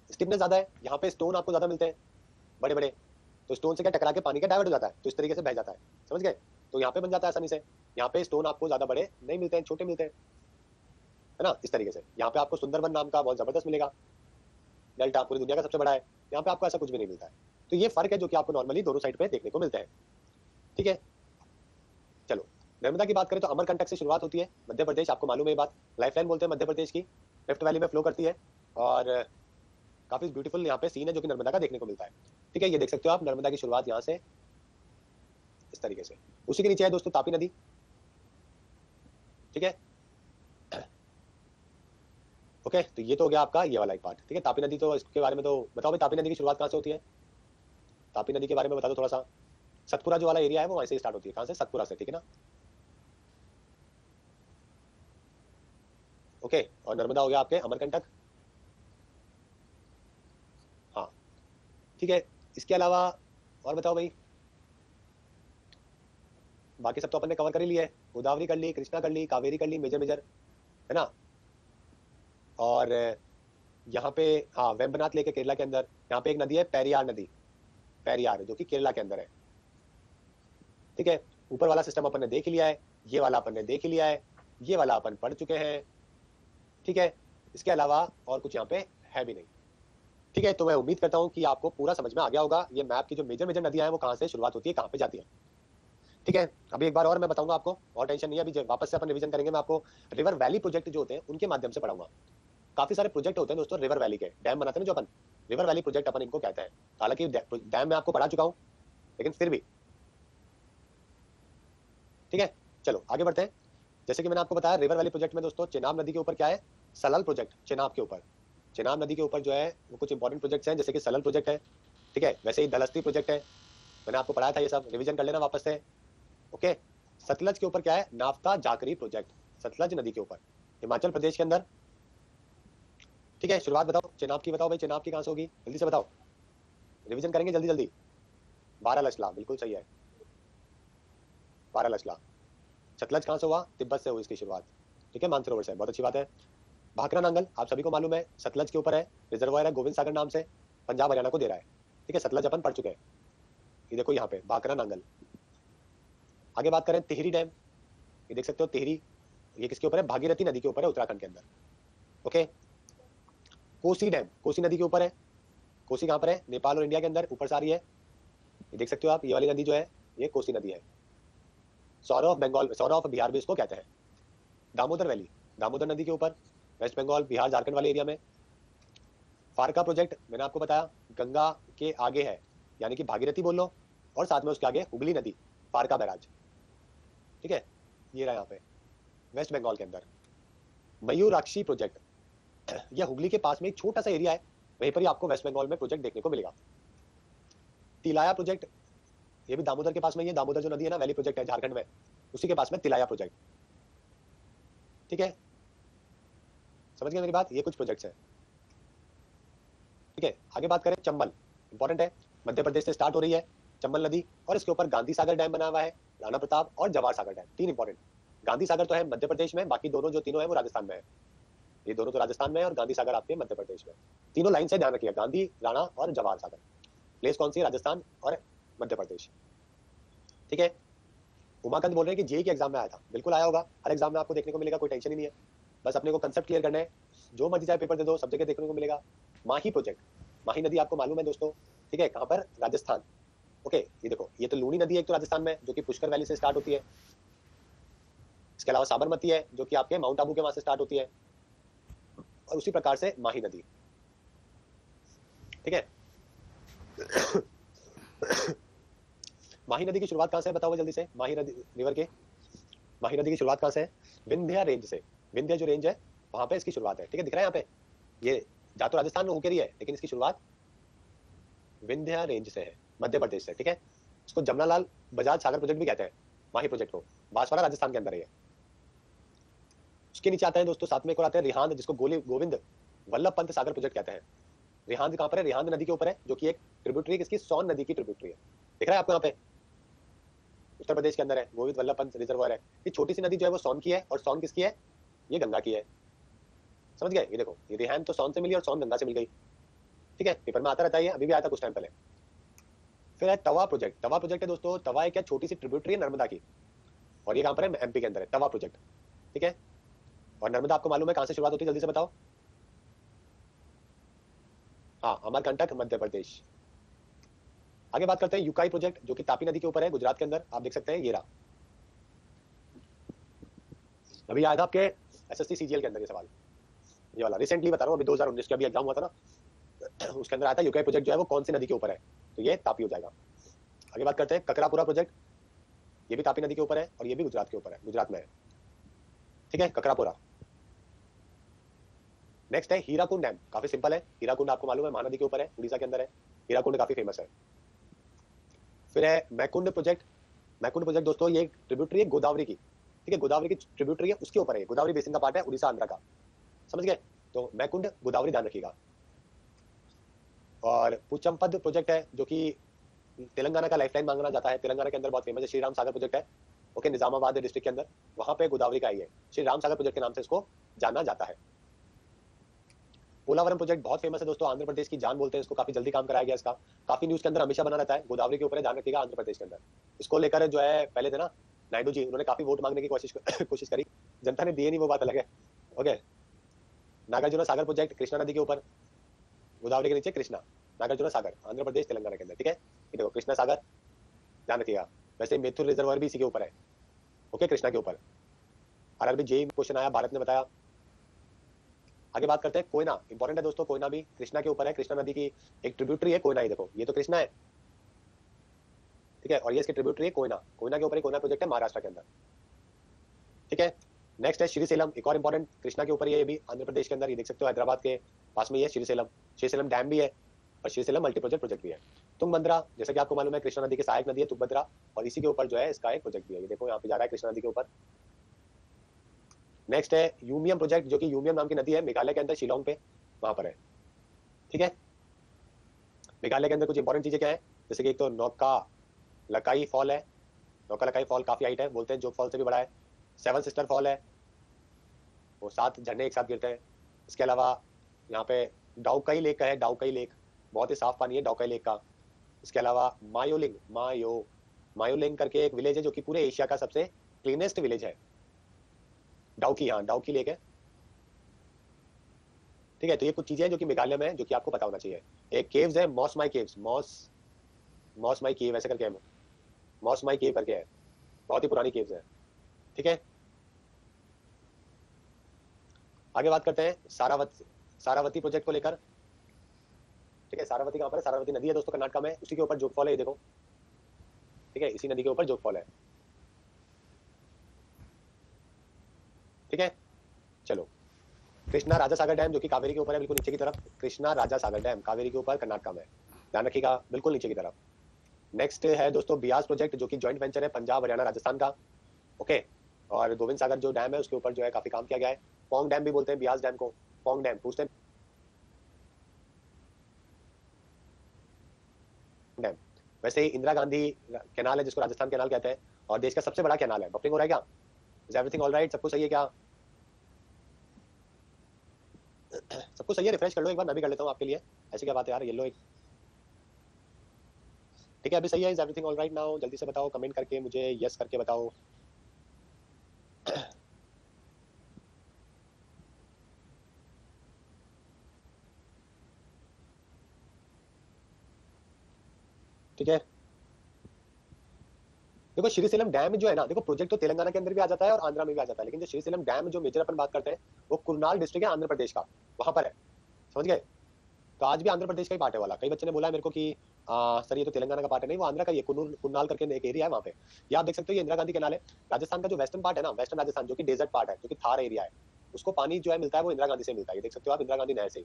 स्टिफनेस ज़्यादा है, यहाँ पे स्टोन आपको ज़्यादा मिलते हैं बड़े बड़े तो स्टोन से क्या टकरा के पानी का डाइवर्ट हो जाता है? तो इस तरीके से बह जाता है। समझ गए? तो यहाँ पे बन जाता है आसानी से। यहाँ पे स्टोन आपको ज़्यादा बड़े नहीं मिलते हैं, छोटे मिलते हैं। है ना? इस तरीके से। यहाँ पे आपको सुंदरबन नाम का बहुत ज़बरदस्त मिलेगा। डेल्टा पूरी दुनिया का सबसे बड़ा है। यहाँ पे आपको ऐसा कुछ भी नहीं मिलता है। तो ये फ़र्क है जो कि आपको नॉर्मली दोनों साइड पे देखने को मिलता है। ठीक है? चलो, नर्मदा की बात करें तो अमरकंटक से शुरुआत होती है। मध्य प्रदेश, आपको मालूम है बात। लाइफ बोलते हैं मध्य प्रदेश की। लेफ़्ट वैली में फ्लो करती है। और काफ़ी ब्यूटीफुल यहाँ पे सीन है जो कि नर्मदा का देखने को मिलता है। ठीक है, ये देख सकते हो आप, नर्मदा की शुरुआत यहाँ से इस तरीके से। उसी के नीचे है दोस्तों तापी नदी। ठीक है? ओके तो ये तो हो गया आपका ये वाला एक पार्ट ठीक है, तापी नदी तो इसके बारे में तो बताओ भाई, तापी नदी की शुरुआत कहाँ से होती है? तापी नदी के बारे में बता दो थोड़ा सा सतपुरा जो वाला एरिया है वो वैसे ही स्टार्ट होती है। कहाँ से? सतपुरा से, ठीक है ना? ओके और नर्मदा हो गया आपके अमरकंटक। ठीक है, इसके अलावा और बताओ भाई। बाकी सब तो अपन ने कवर कर ही लिया है। गोदावरी कर ली, कृष्णा कर ली, कावेरी कर ली मेजर मेजर है ना? और यहाँ पे हाँ वेम्बनाथ लेके केरला के अंदर, यहाँ पे एक नदी है, पेरियार नदी। पेरियार, जो कि केरला के अंदर है। ठीक है, ऊपर वाला सिस्टम अपन ने देख लिया है, ये वाला अपन ने देख लिया है, ये वाला अपन पढ़ चुके हैं। ठीक है, इसके अलावा और कुछ यहाँ पे है भी नहीं। ठीक है तो मैं उम्मीद करता हूँ कि आपको पूरा समझ में आ गया होगा। ये मैप की जो मेजर मेजर नदियाँ हैं, वो कहाँ से शुरुआत होती है, कहाँ पे जाती है। ठीक है, अभी एक बार और मैं बताऊँगा आपको, और टेंशन नहीं है, अभी वापस से अपन रिवीजन करेंगे। मैं आपको रिवर वैली प्रोजेक्ट जो होते हैं, उनके माध्यम से पढ़ाऊँगा। काफ़ी सारे प्रोजेक्ट होते हैं दोस्तों रिवर वैली के। डैम बनाते हैं जो अपन रिवर वैली प्रोजेक्ट अपन इनको कहते हैं। हालाँकि डैम में आपको पढ़ा चुका हूँ, लेकिन फिर भी। ठीक है, चलो, आगे बढ़ते हैं। जैसे कि मैंने आपको बताया रिवर वैली प्रोजेक्ट में दोस्तों चेनाब नदी के ऊपर क्या है? सलल प्रोजेक्ट चेनाब के ऊपर। चेनाब नदी के ऊपर जो है, वो कुछ इंपॉर्टेंट प्रोजेक्ट्स हैं, जैसे कि सलल प्रोजेक्ट है, ठीक है? वैसे ही दलस्ती प्रोजेक्ट है। मैंने आपको पढ़ाया था ये सब रिविजन कर लेना वापस से। ओके? सतलज के ऊपर क्या है? नाफ्ता जाकरी प्रोजेक्ट सतलज नदी के ऊपर, हिमाचल प्रदेश के अंदर। ठीक है? शुरुआत बताओ, चेनाब की बताओ भाई, चेनाब की कहाँ से होगी? जल्दी से बताओ। रिविजन करेंगे जल्दी जल्दी। बारह लचला, बिल्कुल सही है। बारह लचला। सतलज कहाँ से हुआ? तिब्बत से हुई इसकी शुरुआत। ठीक है, मानसरोवर से, बहुत अच्छी बात है। भाखरा नांगल, आप सभी को मालूम है, सतलज के ऊपर है, रिजर्वायर है, गोविंद सागर नाम से, पंजाब हरियाणा को दे रहा है। ठीक है, सतलज अपन पढ़ चुके हैं। ये देखो यहाँ पे भाखरा नांगल। आगे बात करें, तिहरी डैम। ये देख सकते हो, तिहरी, ये किसके ऊपर है? भागीरथी नदी के ऊपर है, उत्तराखंड के अंदर। ओके? कोसी डैम, कोसी नदी के ऊपर है। कोसी कहाँ पर है? नेपाल और इंडिया के अंदर ऊपर से आ रही है। ये देख सकते हो आप, ये वाली नदी जो है, ये कोसी नदी है। सौरव बंगाल, सौरव बिहार भी इसको कहते हैं दामोदर वैली, दामोदर नदी के ऊपर। वेस्ट बंगाल, बिहार, झारखंड वाले एरिया में। फारका प्रोजेक्ट, मैंने आपको बताया, गंगा के आगे है, यानी कि भागीरथी बोल लो और साथ में उसके आगे हुगली नदी, फारका बैराज। ठीक है? ये रहा यहाँ पे, वेस्ट बंगाल के अंदर। मयूराक्षी प्रोजेक्ट, <clears throat> यह हुगली के पास में एक छोटा सा एरिया है, वहीं पर ही आपको वेस्ट बंगाल में प्रोजेक्ट देखने को मिलेगा। तिलाया प्रोजेक्ट, ये भी दामोदर के पास में ये दामोदर जो नदी है ना, वैली प्रोजेक्ट है झारखंड में, उसी के पास में तिलाया प्रोजेक्ट। ठीक है? समझ गए मेरी बात? ये कुछ प्रोजेक्ट्स है। ठीक है, आगे बात करें, चंबल। इंपॉर्टेंट है, मध्य प्रदेश से स्टार्ट हो रही है, चंबल नदी, और इसके ऊपर गांधी सागर डैम बना हुआ है, राणा प्रताप और जवाहर सागर डैम तीन इंपॉर्टेंट गांधी सागर तो है मध्य प्रदेश में, बाकी दोनों जो तीनों है वो राजस्थान में है। ये दोनों तो राजस्थान में है और गांधी सागर आपके मध्य प्रदेश में तीनों लाइन से ध्यान रखिएगा, गांधी, राणा और जवाहर सागर। प्लेस कौन सी है? राजस्थान और मध्य प्रदेश। ठीक है? उमाकंद बोल रहे हैं कि जेई के एग्ज़ाम में आया था। बिल्कुल आया होगा। हर एग्ज़ाम में आपको देखने को मिलेगा, कोई टेंशन ही नहीं है। बस अपने को कंसेप्ट क्लियर करना है। जो मर्ज़ी चाहे पेपर दे दो, सब जगह देखने को मिलेगा। माही प्रोजेक्ट माही नदी आपको मालूम है दोस्तों, ठीक है? कहाँ पर? राजस्थान। ओके ये देखो, ये तो लूनी नदी है एक तो राजस्थान में, जो कि पुष्कर वैली से स्टार्ट होती है। इसके अलावा साबरमती है, जो कि आपके माउंट आबू के वहाँ से स्टार्ट होती है। और उसी प्रकार से माही नदी। ठीक है? <coughs> माही नदी की शुरुआत कहाँ से बताओ जल्दी से। माही नदी रिवर के। माही नदी की शुरुआत कहाँ से है? विंध्या रेंज से। विंध्या जो रेंज है, वहाँ पे इसकी शुरुआत है। ठीक है, दिख रहा है यहाँ पे? ये जा तो राजस्थान में होकर ही है, लेकिन इसकी शुरुआत विंध्या रेंज से है, मध्य प्रदेश से, ठीक है? इसको जमनालाल बजाज सागर प्रोजेक्ट भी कहते हैं, माही प्रोजेक्ट को। बांसवाड़ा राजस्थान के अंदर है उसके नीचे आता है दोस्तों, साथ में एक और आते हैं रिहांद, जिसको गोली, गोविंद वल्लभ पंत सागर प्रोजेक्ट कहते हैं। रिहांद कहाँ पर है? रिहांद नदी के ऊपर है, जो कि एक ट्रिब्यूटरी किसकी? सोन नदी की ट्रिब्यूटरी है। दिख रहा है आपको यहाँ पे? उत्तर प्रदेश के अंदर है, गोविंद वल्लभ पंत रिजर्वर है। ये छोटी सी नदी जो है, वो सोन की है, और सोन किसकी है? ये गंगा की है। समझ गए? ये देखो, ये रिहान तो सोन से मिली और सोन गंगा से मिल गई। ठीक है? पेपर में आता रहता है अभी भी आया था कुछ टाइम पहले। फिर है तवा प्रोजेक्ट तवा प्रोजेक्ट है दोस्तों, तवा एक छोटी सी ट्रिब्यूटरी है नर्मदा की। और ये कहाँ पर है? एमपी के अंदर है, तवा प्रोजेक्ट ठीक है? और नर्मदा आपको मालूम है कहाँ से शुरुआत होती है? जल्दी से बताओ। हाँ अमरकंटक मध्य प्रदेश। आगे बात करते हैं यूकाई प्रोजेक्ट जो कि तापी नदी के ऊपर है, गुजरात के अंदर। आप देख सकते हैं, ये रहा। अभी आया था आपके एसएससी सीजीएल के अंदर ये सवाल। ये वाला रिसेंटली बता रहा हूँ, अभी 2019 का अभी एग्ज़ाम हुआ था ना, <clears throat> उसके अंदर आया था यूकाई प्रोजेक्ट जो है वो कौन सी नदी के ऊपर है? तो ये तापी हो जाएगा। आगे बात करते हैं, ककरापुरा प्रोजेक्ट ये भी तापी नदी के ऊपर है और ये भी गुजरात के ऊपर है, गुजरात में है। ठीक है, ककरापुरा। नेक्स्ट है, हीराकुंड डैम काफ़ी सिंपल है। हीराकुंड आपको मालूम है, महानदी के ऊपर है, उड़ीसा के अंदर है। हीराकुंड काफ़ी फ़ेमस है। फिर है, मैकुंड प्रोजेक्ट मैकुंड प्रोजेक्ट दोस्तों, ये ट्रिब्यूटरी है गोदावरी की। ठीक है, गोदावरी की ट्रिब्यूटरी है, उसके ऊपर है गोदावरी बेसिन का पार्ट है, उड़ीसा आंध्र का। समझ गए? तो मैकुंड गोदावरी ध्यान रखिएगा। और पुचमपद प्रोजेक्ट है, जो कि तेलंगाना का लाइफलाइन मांगना जाता है। तेलंगाना के अंदर बहुत फ़ेमस है, श्री राम सागर प्रोजेक्ट है। ओके, निजामाबाद डिस्ट्रिक्ट के अंदर, वहाँ पे गोदावरी का ही है। श्री राम सागर प्रोजेक्ट के नाम से इसको जाना जाता है। पोलावरम प्रोजेक्ट बहुत फ़ेमस है दोस्तों, आंध्र प्रदेश की जान बोलते हैं इसको। काफ़ी जल्दी काम कराया गया इसका। काफ़ी न्यूज़ के अंदर हमेशा बना रहता है। गोदावरी के ऊपर ध्यान रखिएगा, आंध्र प्रदेश के अंदर। इसको लेकर जो है, पहले थे ना नायडू जी, उन्होंने काफ़ी वोट मांगने की कोशिश <coughs> कोशिश करी। जनता ने दिए नहीं, वो बात अलग है। ओके नागार्जुना सागर प्रोजेक्ट कृष्णा नदी के ऊपर। गोदावरी के नीचे कृष्णा, नागार्जुना सागर, आंध्र प्रदेश, तेलंगाना के अंदर, ठीक है? देखो, कृष्णा सागर, ध्यान रखिएगा। वैसे मेथुर रिजर्वर भी इसी के ऊपर है। ओके कृष्णा के ऊपर। आरआरबी जेई क्वेश्चन आया, भारत ने बताया। आगे बात करते हैं, कोयना। इंपॉर्टेंट है दोस्तों, कोयना भी। कृष्णा के ऊपर है, कृष्णा नदी की एक ट्रिब्यूटरी है, कोयना ही देखो। ये तो कृष्णा है। ठीक है? और ये इसकी ट्रिब्यूटरी है, कोयना। कोयना के ऊपर कोयना प्रोजेक्ट है महाराष्ट्र के अंदर। ठीक है? नेक्स्ट है श्रीसेलम। एक और इंपॉर्टेंट कृष्णा के ऊपर ये भी आंध्र प्रदेश के अंदर, ये देख सकते हो, हैदराबाद के पास में ये श्रीसेलम। श्रीसेलम डैम भी है और श्रीसेलम मल्टी प्रोजेक्ट प्रोजेक्ट भी है। तुंगभद्रा, जैसे कि आपको मालूम है, कृष्णा नदी की सहायक नदी है तुंगभद्रा और इसी के ऊपर जो है इसका एक प्रोजेक्ट भी है। ये देखो, यहाँ पे जा रहा है कृष्णा नदी के ऊपर। नेक्स्ट है यूमियम प्रोजेक्ट जो कि यूमियम नाम की नदी है, मेघालय के अंदर, शिलोंग पे, वहाँ पर है। ठीक है? मेघालय के अंदर कुछ इंपॉर्टेंट चीज़ें क्या है? जैसे कि एक तो नौका लकाई फॉल है। नौका लकाई फॉल काफ़ी हाइट है, बोलते हैं जोग फॉल से भी बड़ा है। सेवन सिस्टर फॉल है। वो सात झरने एक साथ गिरते हैं। इसके अलावा यहाँ पे डाउकाई लेक का है, डाउकाई लेक। बहुत ही साफ़ पानी है डाउकाई लेक का। इसके अलावा मायोलिंग, मायो, मायोलिंग करके एक विलेज है जो कि पूरे एशिया का सबसे क्लीनेस्ट विलेज है। डाउकी हाँ डाउकी लेक है। ठीक है तो ये कुछ चीज़ें हैं जो कि मेघालय में है, जो कि आपको पता होना चाहिए। एक केव्स है, Mawsmai caves moss Mawsmai cave ऐसे करके है मॉस माई केव करके है। बहुत ही पुरानी केव्स है। ठीक है? आगे बात करते हैं सारावती सारावती प्रोजेक्ट को लेकर। ठीक है? सारावती कहाँ पर है? सारावती नदी है दोस्तों, कर्नाटक में। उसी के ऊपर जोगफॉल है, ये देखो। ठीक है? इसी नदी के ऊपर जोगफॉल है। ठीक है? चलो। कृष्णा राजा सागर डैम, जो कि कावेरी के ऊपर है, बिल्कुल नीचे की तरफ़। कृष्णा राजा सागर डैम, कावेरी के ऊपर, कर्नाटक में। ध्यान रखिएगा, बिल्कुल नीचे की तरफ़। नेक्स्ट है दोस्तों बियास प्रोजेक्ट जो कि ज्वाइंट वेंचर है पंजाब, हरियाणा, राजस्थान का। ओके और गोविंद सागर जो डैम है, उसके ऊपर जो है काफ़ी काम किया गया है। पोंग डैम भी बोलते हैं बियास डैम को। पोंग डैम पूछते हैं। डैम वैसे ही इंदिरा गांधी कैनाल है, जिसको राजस्थान कैनाल कहते हैं, और देश का सबसे बड़ा कैनाल है। बफरिंग हो रहा है क्या? इज़ एवरीथिंग ऑल राइट सब कुछ सही है क्या? <clears throat> सब कुछ सही है? रिफ्रेश कर लो एक बार, मैं भी कर लेता हूँ आपके लिए। ऐसी क्या बात है यार? येलो एक ठीक है, अभी सही है is everything all right now जल्दी से बताओ कमेंट करके मुझे यस yes करके बताओ। ठीक है? देखो श्रीशैलम डैम जो है ना, देखो प्रोजेक्ट तो तेलंगाना के अंदर भी आ जाता है और आंध्रा में भी आ जाता है, लेकिन जो श्रीशैलम डैम जो मेजर अपन बात करते हैं, वो कुरनाल डिस्ट्रिक्ट है, आंध्र प्रदेश का, वहाँ पर है। समझ गए? तो आज भी आंध्र प्रदेश का ही पार्ट है वाला। कई बच्चे ने बोला मेरे को कि सर, ये तो तेलंगाना का पार्ट है, नहीं, वो आंध्र का ये कुन्नाल करके एक एरिया है वहाँ पे। ये आप देख सकते हो इंदिरा गांधी कैनाल है। राजस्थान का जो वेस्टर्न पार्ट है ना वेस्टर्न राजस्थान, जो कि डेजर्ट पार्ट है, जो कि थार एरिया है, उसको पानी जो है मिलता है, वो इंदिरा गांधी से मिलता है। ये देख सकते हो आप, इंदिरा गांधी नहर से।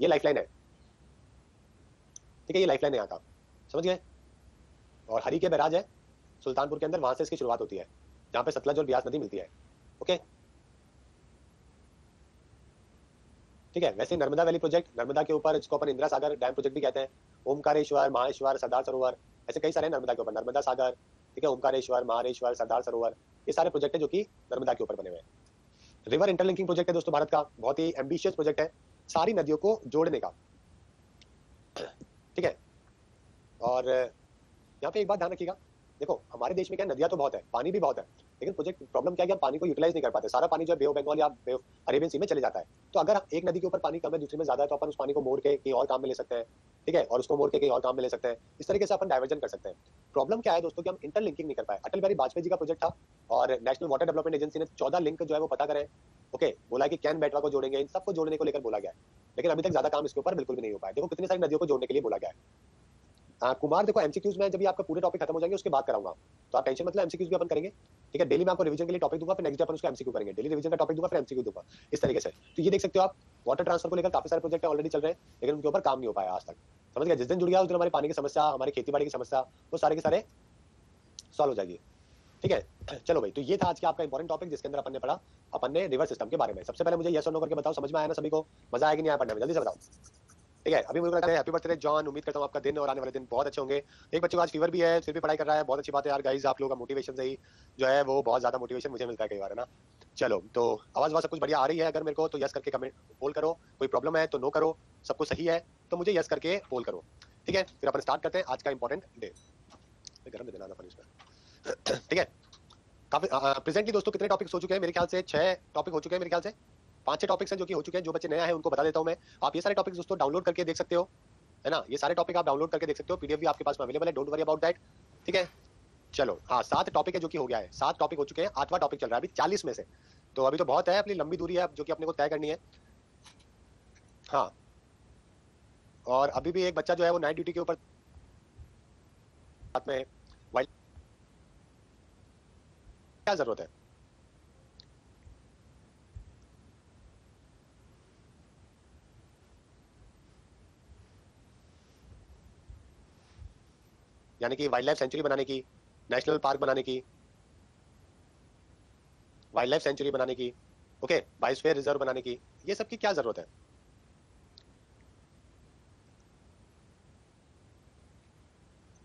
ये लाइफ है। ठीक है, ये लाइफ है यहाँ का। समझ गए? और हरी के बैराज है, सुल्तानपुर के अंदर, वहाँ से इसकी शुरुआत होती है, जहाँ पे सतलज और ब्यास नदी मिलती है। ओके? ठीक है, वैसे नर्मदा वैली प्रोजेक्ट नर्मदा के ऊपर इसको अपन इंदिरा सागर डैम प्रोजेक्ट भी कहते हैं, ओमकारेश्वर, महाश्वर, सरदार सरोवर, ऐसे कई सारे नर्मदा के ऊपर, नर्मदा सागर, ठीक है, ओमकारेश्वर महारेश्वर सरदार सरोवर, ये सारे प्रोजेक्ट है जो कि नर्मदा के ऊपर बने हुए हैं। रिवर इंटरलिंकिंग प्रोजेक्ट है दोस्तों भारत का, बहुत ही एम्बिशियस प्रोजेक्ट है, सारी नदियों को जोड़ने का। ठीक है, और यहाँ पे एक बात ध्यान रखिएगा देखो, हमारे देश में क्या नदियाँ तो बहुत है, पानी भी बहुत है, लेकिन प्रोजेक्ट प्रॉब्लम क्या है कि हम पानी को यूटिलाइज नहीं कर पाते। सारा पानी जो है बे ऑफ़ बंगाल या अरेबियन सी में चले जाता है। तो अगर एक नदी के ऊपर पानी कम है, दूसरी में ज़्यादा है तो अपन उस पानी को मोड़ के कहीं और काम में ले सकते हैं, ठीक है? और उसको मोड़ के कहीं और काम में ले सकते हैं। इस तरीके से अपन डाइवर्जन कर सकते हैं। प्रॉब्लम क्या है दोस्तों कि हम इंटरलिंकिंग नहीं कर पाए। अटल बिहारी वाजपेयी जी का प्रोजेक्ट था, और नेशनल वाटर डेवलपमेंट एजेंसी ने चौदह लिंक जो है वो पता करें। ओके बोला कि कैन बैटवा को जोड़ेंगे, इन सबको जोड़ने को लेकर बोला गया लेकिन अभी तक ज़्यादा काम इसके ऊपर बिल्कुल भी नहीं हो पाया। देखो, कितनी सारी नदियों को जोड़ने के लिए बोला गया है। आ, कुमार देखो एमसीक्यूज में जब आपका पूरे टॉपिक खत्म हो जाएँगे उसके बाद कराऊँगा। तो आप टेंशन मतलब एमसीक्यूज भी अपन करेंगे। ठीक है डेली में आपको रिवीजन के लिए टॉपिक दूँगा फिर नेक्स्ट डे अपन उसका एमसीक्यू करेंगे। डेली रिवीजन का टॉपिक दूँगा फिर एमसीक्यू दूँगा इस तरीके से। तो ये देख सकते हो आप वाटर ट्रांसफ़र को लेकर काफ़ी सारे प्रोजेक्ट ऑलरेडी चल रहे हैं लेकिन उनके ऊपर काम नहीं हो पाया आज तक। समझ गया जिस दिन जुड़ गया उस दिन हमारी पानी की समस्या हमारी खेती बाड़ी की समस्या वो सारे के सारे सॉल्व हो जाएगी। ठीक है? चलो भाई तो ये था आज का आपका इंपॉर्टेंट टॉपिक जिसके अंदर अपन ने पढ़ा अपन ने रिवर सिस्टम के बारे में। सबसे पहले मुझे यस और नो करके बताओ समझ में आया ना सभी को? मज़ा आएगा नहीं आया पढ़ने में? जल्दी से बताओ। ठीक है अभी मुझे हैप्पी बर्थडे जॉन उम्मीद करता हूँ आपका दिन और आने वाले दिन बहुत अच्छे होंगे। एक बच्चे को आज फीवर भी है, फिर भी पढ़ाई कर रहा है, बहुत अच्छी बात है यार गाइज़ आप लोगों का मोटिवेशन से ही जो है वो बहुत ज़्यादा मोटिवेशन मुझे मिलता है कई बार, है ना? चलो तो आवाज़ वाज सब कुछ बढ़िया आ रही है अगर मेरे को तो यस करके कमेंट बोल करो, कोई प्रॉब्लम है तो नो करो, सब कुछ सही है तो मुझे यस करके बोल करो, ठीक है? फिर अपन स्टार्ट करते हैं आज का इंपॉर्टेंट डे गर्म दे देना इसमें। <clears throat> ठीक है? काफ़ी प्रेजेंटली दोस्तों कितने टॉपिक्स हो चुके हैं मेरे ख्याल से? छह टॉपिक हो चुके हैं मेरे ख्याल से? पाँच छह टॉपिक्स हैं जो कि हो चुके हैं, जो बच्चे नया है, उनको बता देता हूँ मैं। आप ये सारे टॉपिक्स दोस्तों डाउनलोड करके देख सकते हो, है ना? ये सारे टॉपिक आप डाउनलोड करके देख सकते हो पीडीएफ भी आपके पास अवेलेबल है डोंट वरी अबाउट दैट ठीक है? चलो हाँ सात टॉपिक है जो कि हो गया है, सात टॉपिक हो चुके हैं, आठवां टॉपिक चल रहा है, अभी चालीस में से। तो अभी तो बहुत है, अपनी लंबी दूरी है जो कि अपने को तय करनी है। हाँ और अभी भी एक बच्चा जो है वो नाइट ड्यूटी के ऊपर में क्या ज़रूरत है? यानी कि वाइल्ड लाइफ सेंचुरी बनाने की नेशनल पार्क बनाने की वाइल्ड लाइफ सेंचुरी बनाने की ओके बायोस्फीयर रिज़र्व बनाने की, ये सब की क्या ज़रूरत है?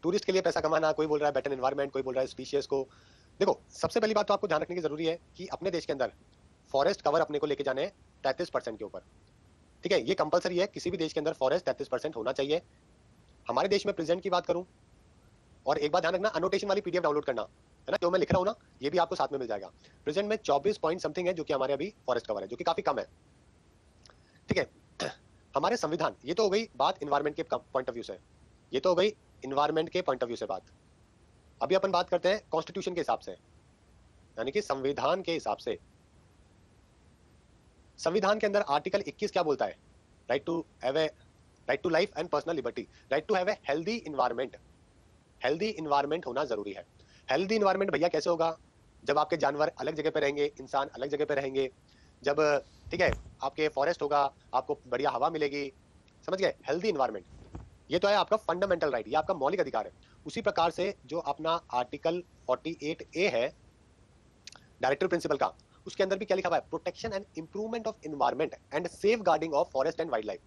टूरिस्ट के लिए पैसा कमाना, कोई बोल रहा है बेटर एनवायरमेंट कोई बोल रहा है स्पीशीज को। देखो, सबसे पहली बात तो आपको ध्यान रखने की ज़रूरी है कि अपने देश के अंदर फॉरेस्ट कवर अपने को लेके जाने तैतीस परसेंट के ऊपर। ठीक है, ये कंपलसरी है, किसी भी देश के अंदर फॉरेस्ट तैतीस परसेंट होना चाहिए। हमारे देश में प्रेजेंट की बात करूँ और एक बार ध्यान रखना अनोटेशन वाली पीडीएफ डाउनलोड करना, है ना? जो मैं लिख रहा हूँ ना, ये भी आपको साथ में मिल जाएगा। प्रेजेंट में चौबीस पॉइंट समथिंग है, जो कि हमारे अभी फॉरेस्ट कवर है, जो कि काफ़ी कम है। ठीक है? <clears throat> हमारे संविधान, ये तो हो गई बात इन्वायरमेंट के पॉइंट ऑफ़ व्यू से। ये तो हो गई इन्वायरमेंट के पॉइंट ऑफ़ व्यू से बात। अभी अपन बात करते हैं कॉन्स्टिट्यूशन के हिसाब से, यानी कि संविधान के हिसाब से। संविधान के अंदर आर्टिकल 21 क्या बोलता है? Right to have a right to life and personal liberty right to have a healthy environment healthy environment होना ज़रूरी है। हेल्दी इन्वायरमेंट भैया कैसे होगा? जब आपके जानवर अलग जगह पे रहेंगे, इंसान अलग जगह पे रहेंगे, जब, ठीक है, आपके फॉरेस्ट होगा, आपको बढ़िया हवा मिलेगी, समझ गए? हेल्दी इन्वायरमेंट ये तो है आपका फंडामेंटल राइट ये आपका मौलिक अधिकार है। उसी प्रकार से जो अपना आर्टिकल 48 ए है डायरेक्टर प्रिंसिपल का, उसके अंदर भी क्या लिखा हुआ है? Protection and improvement of environment and safeguarding of forest and wildlife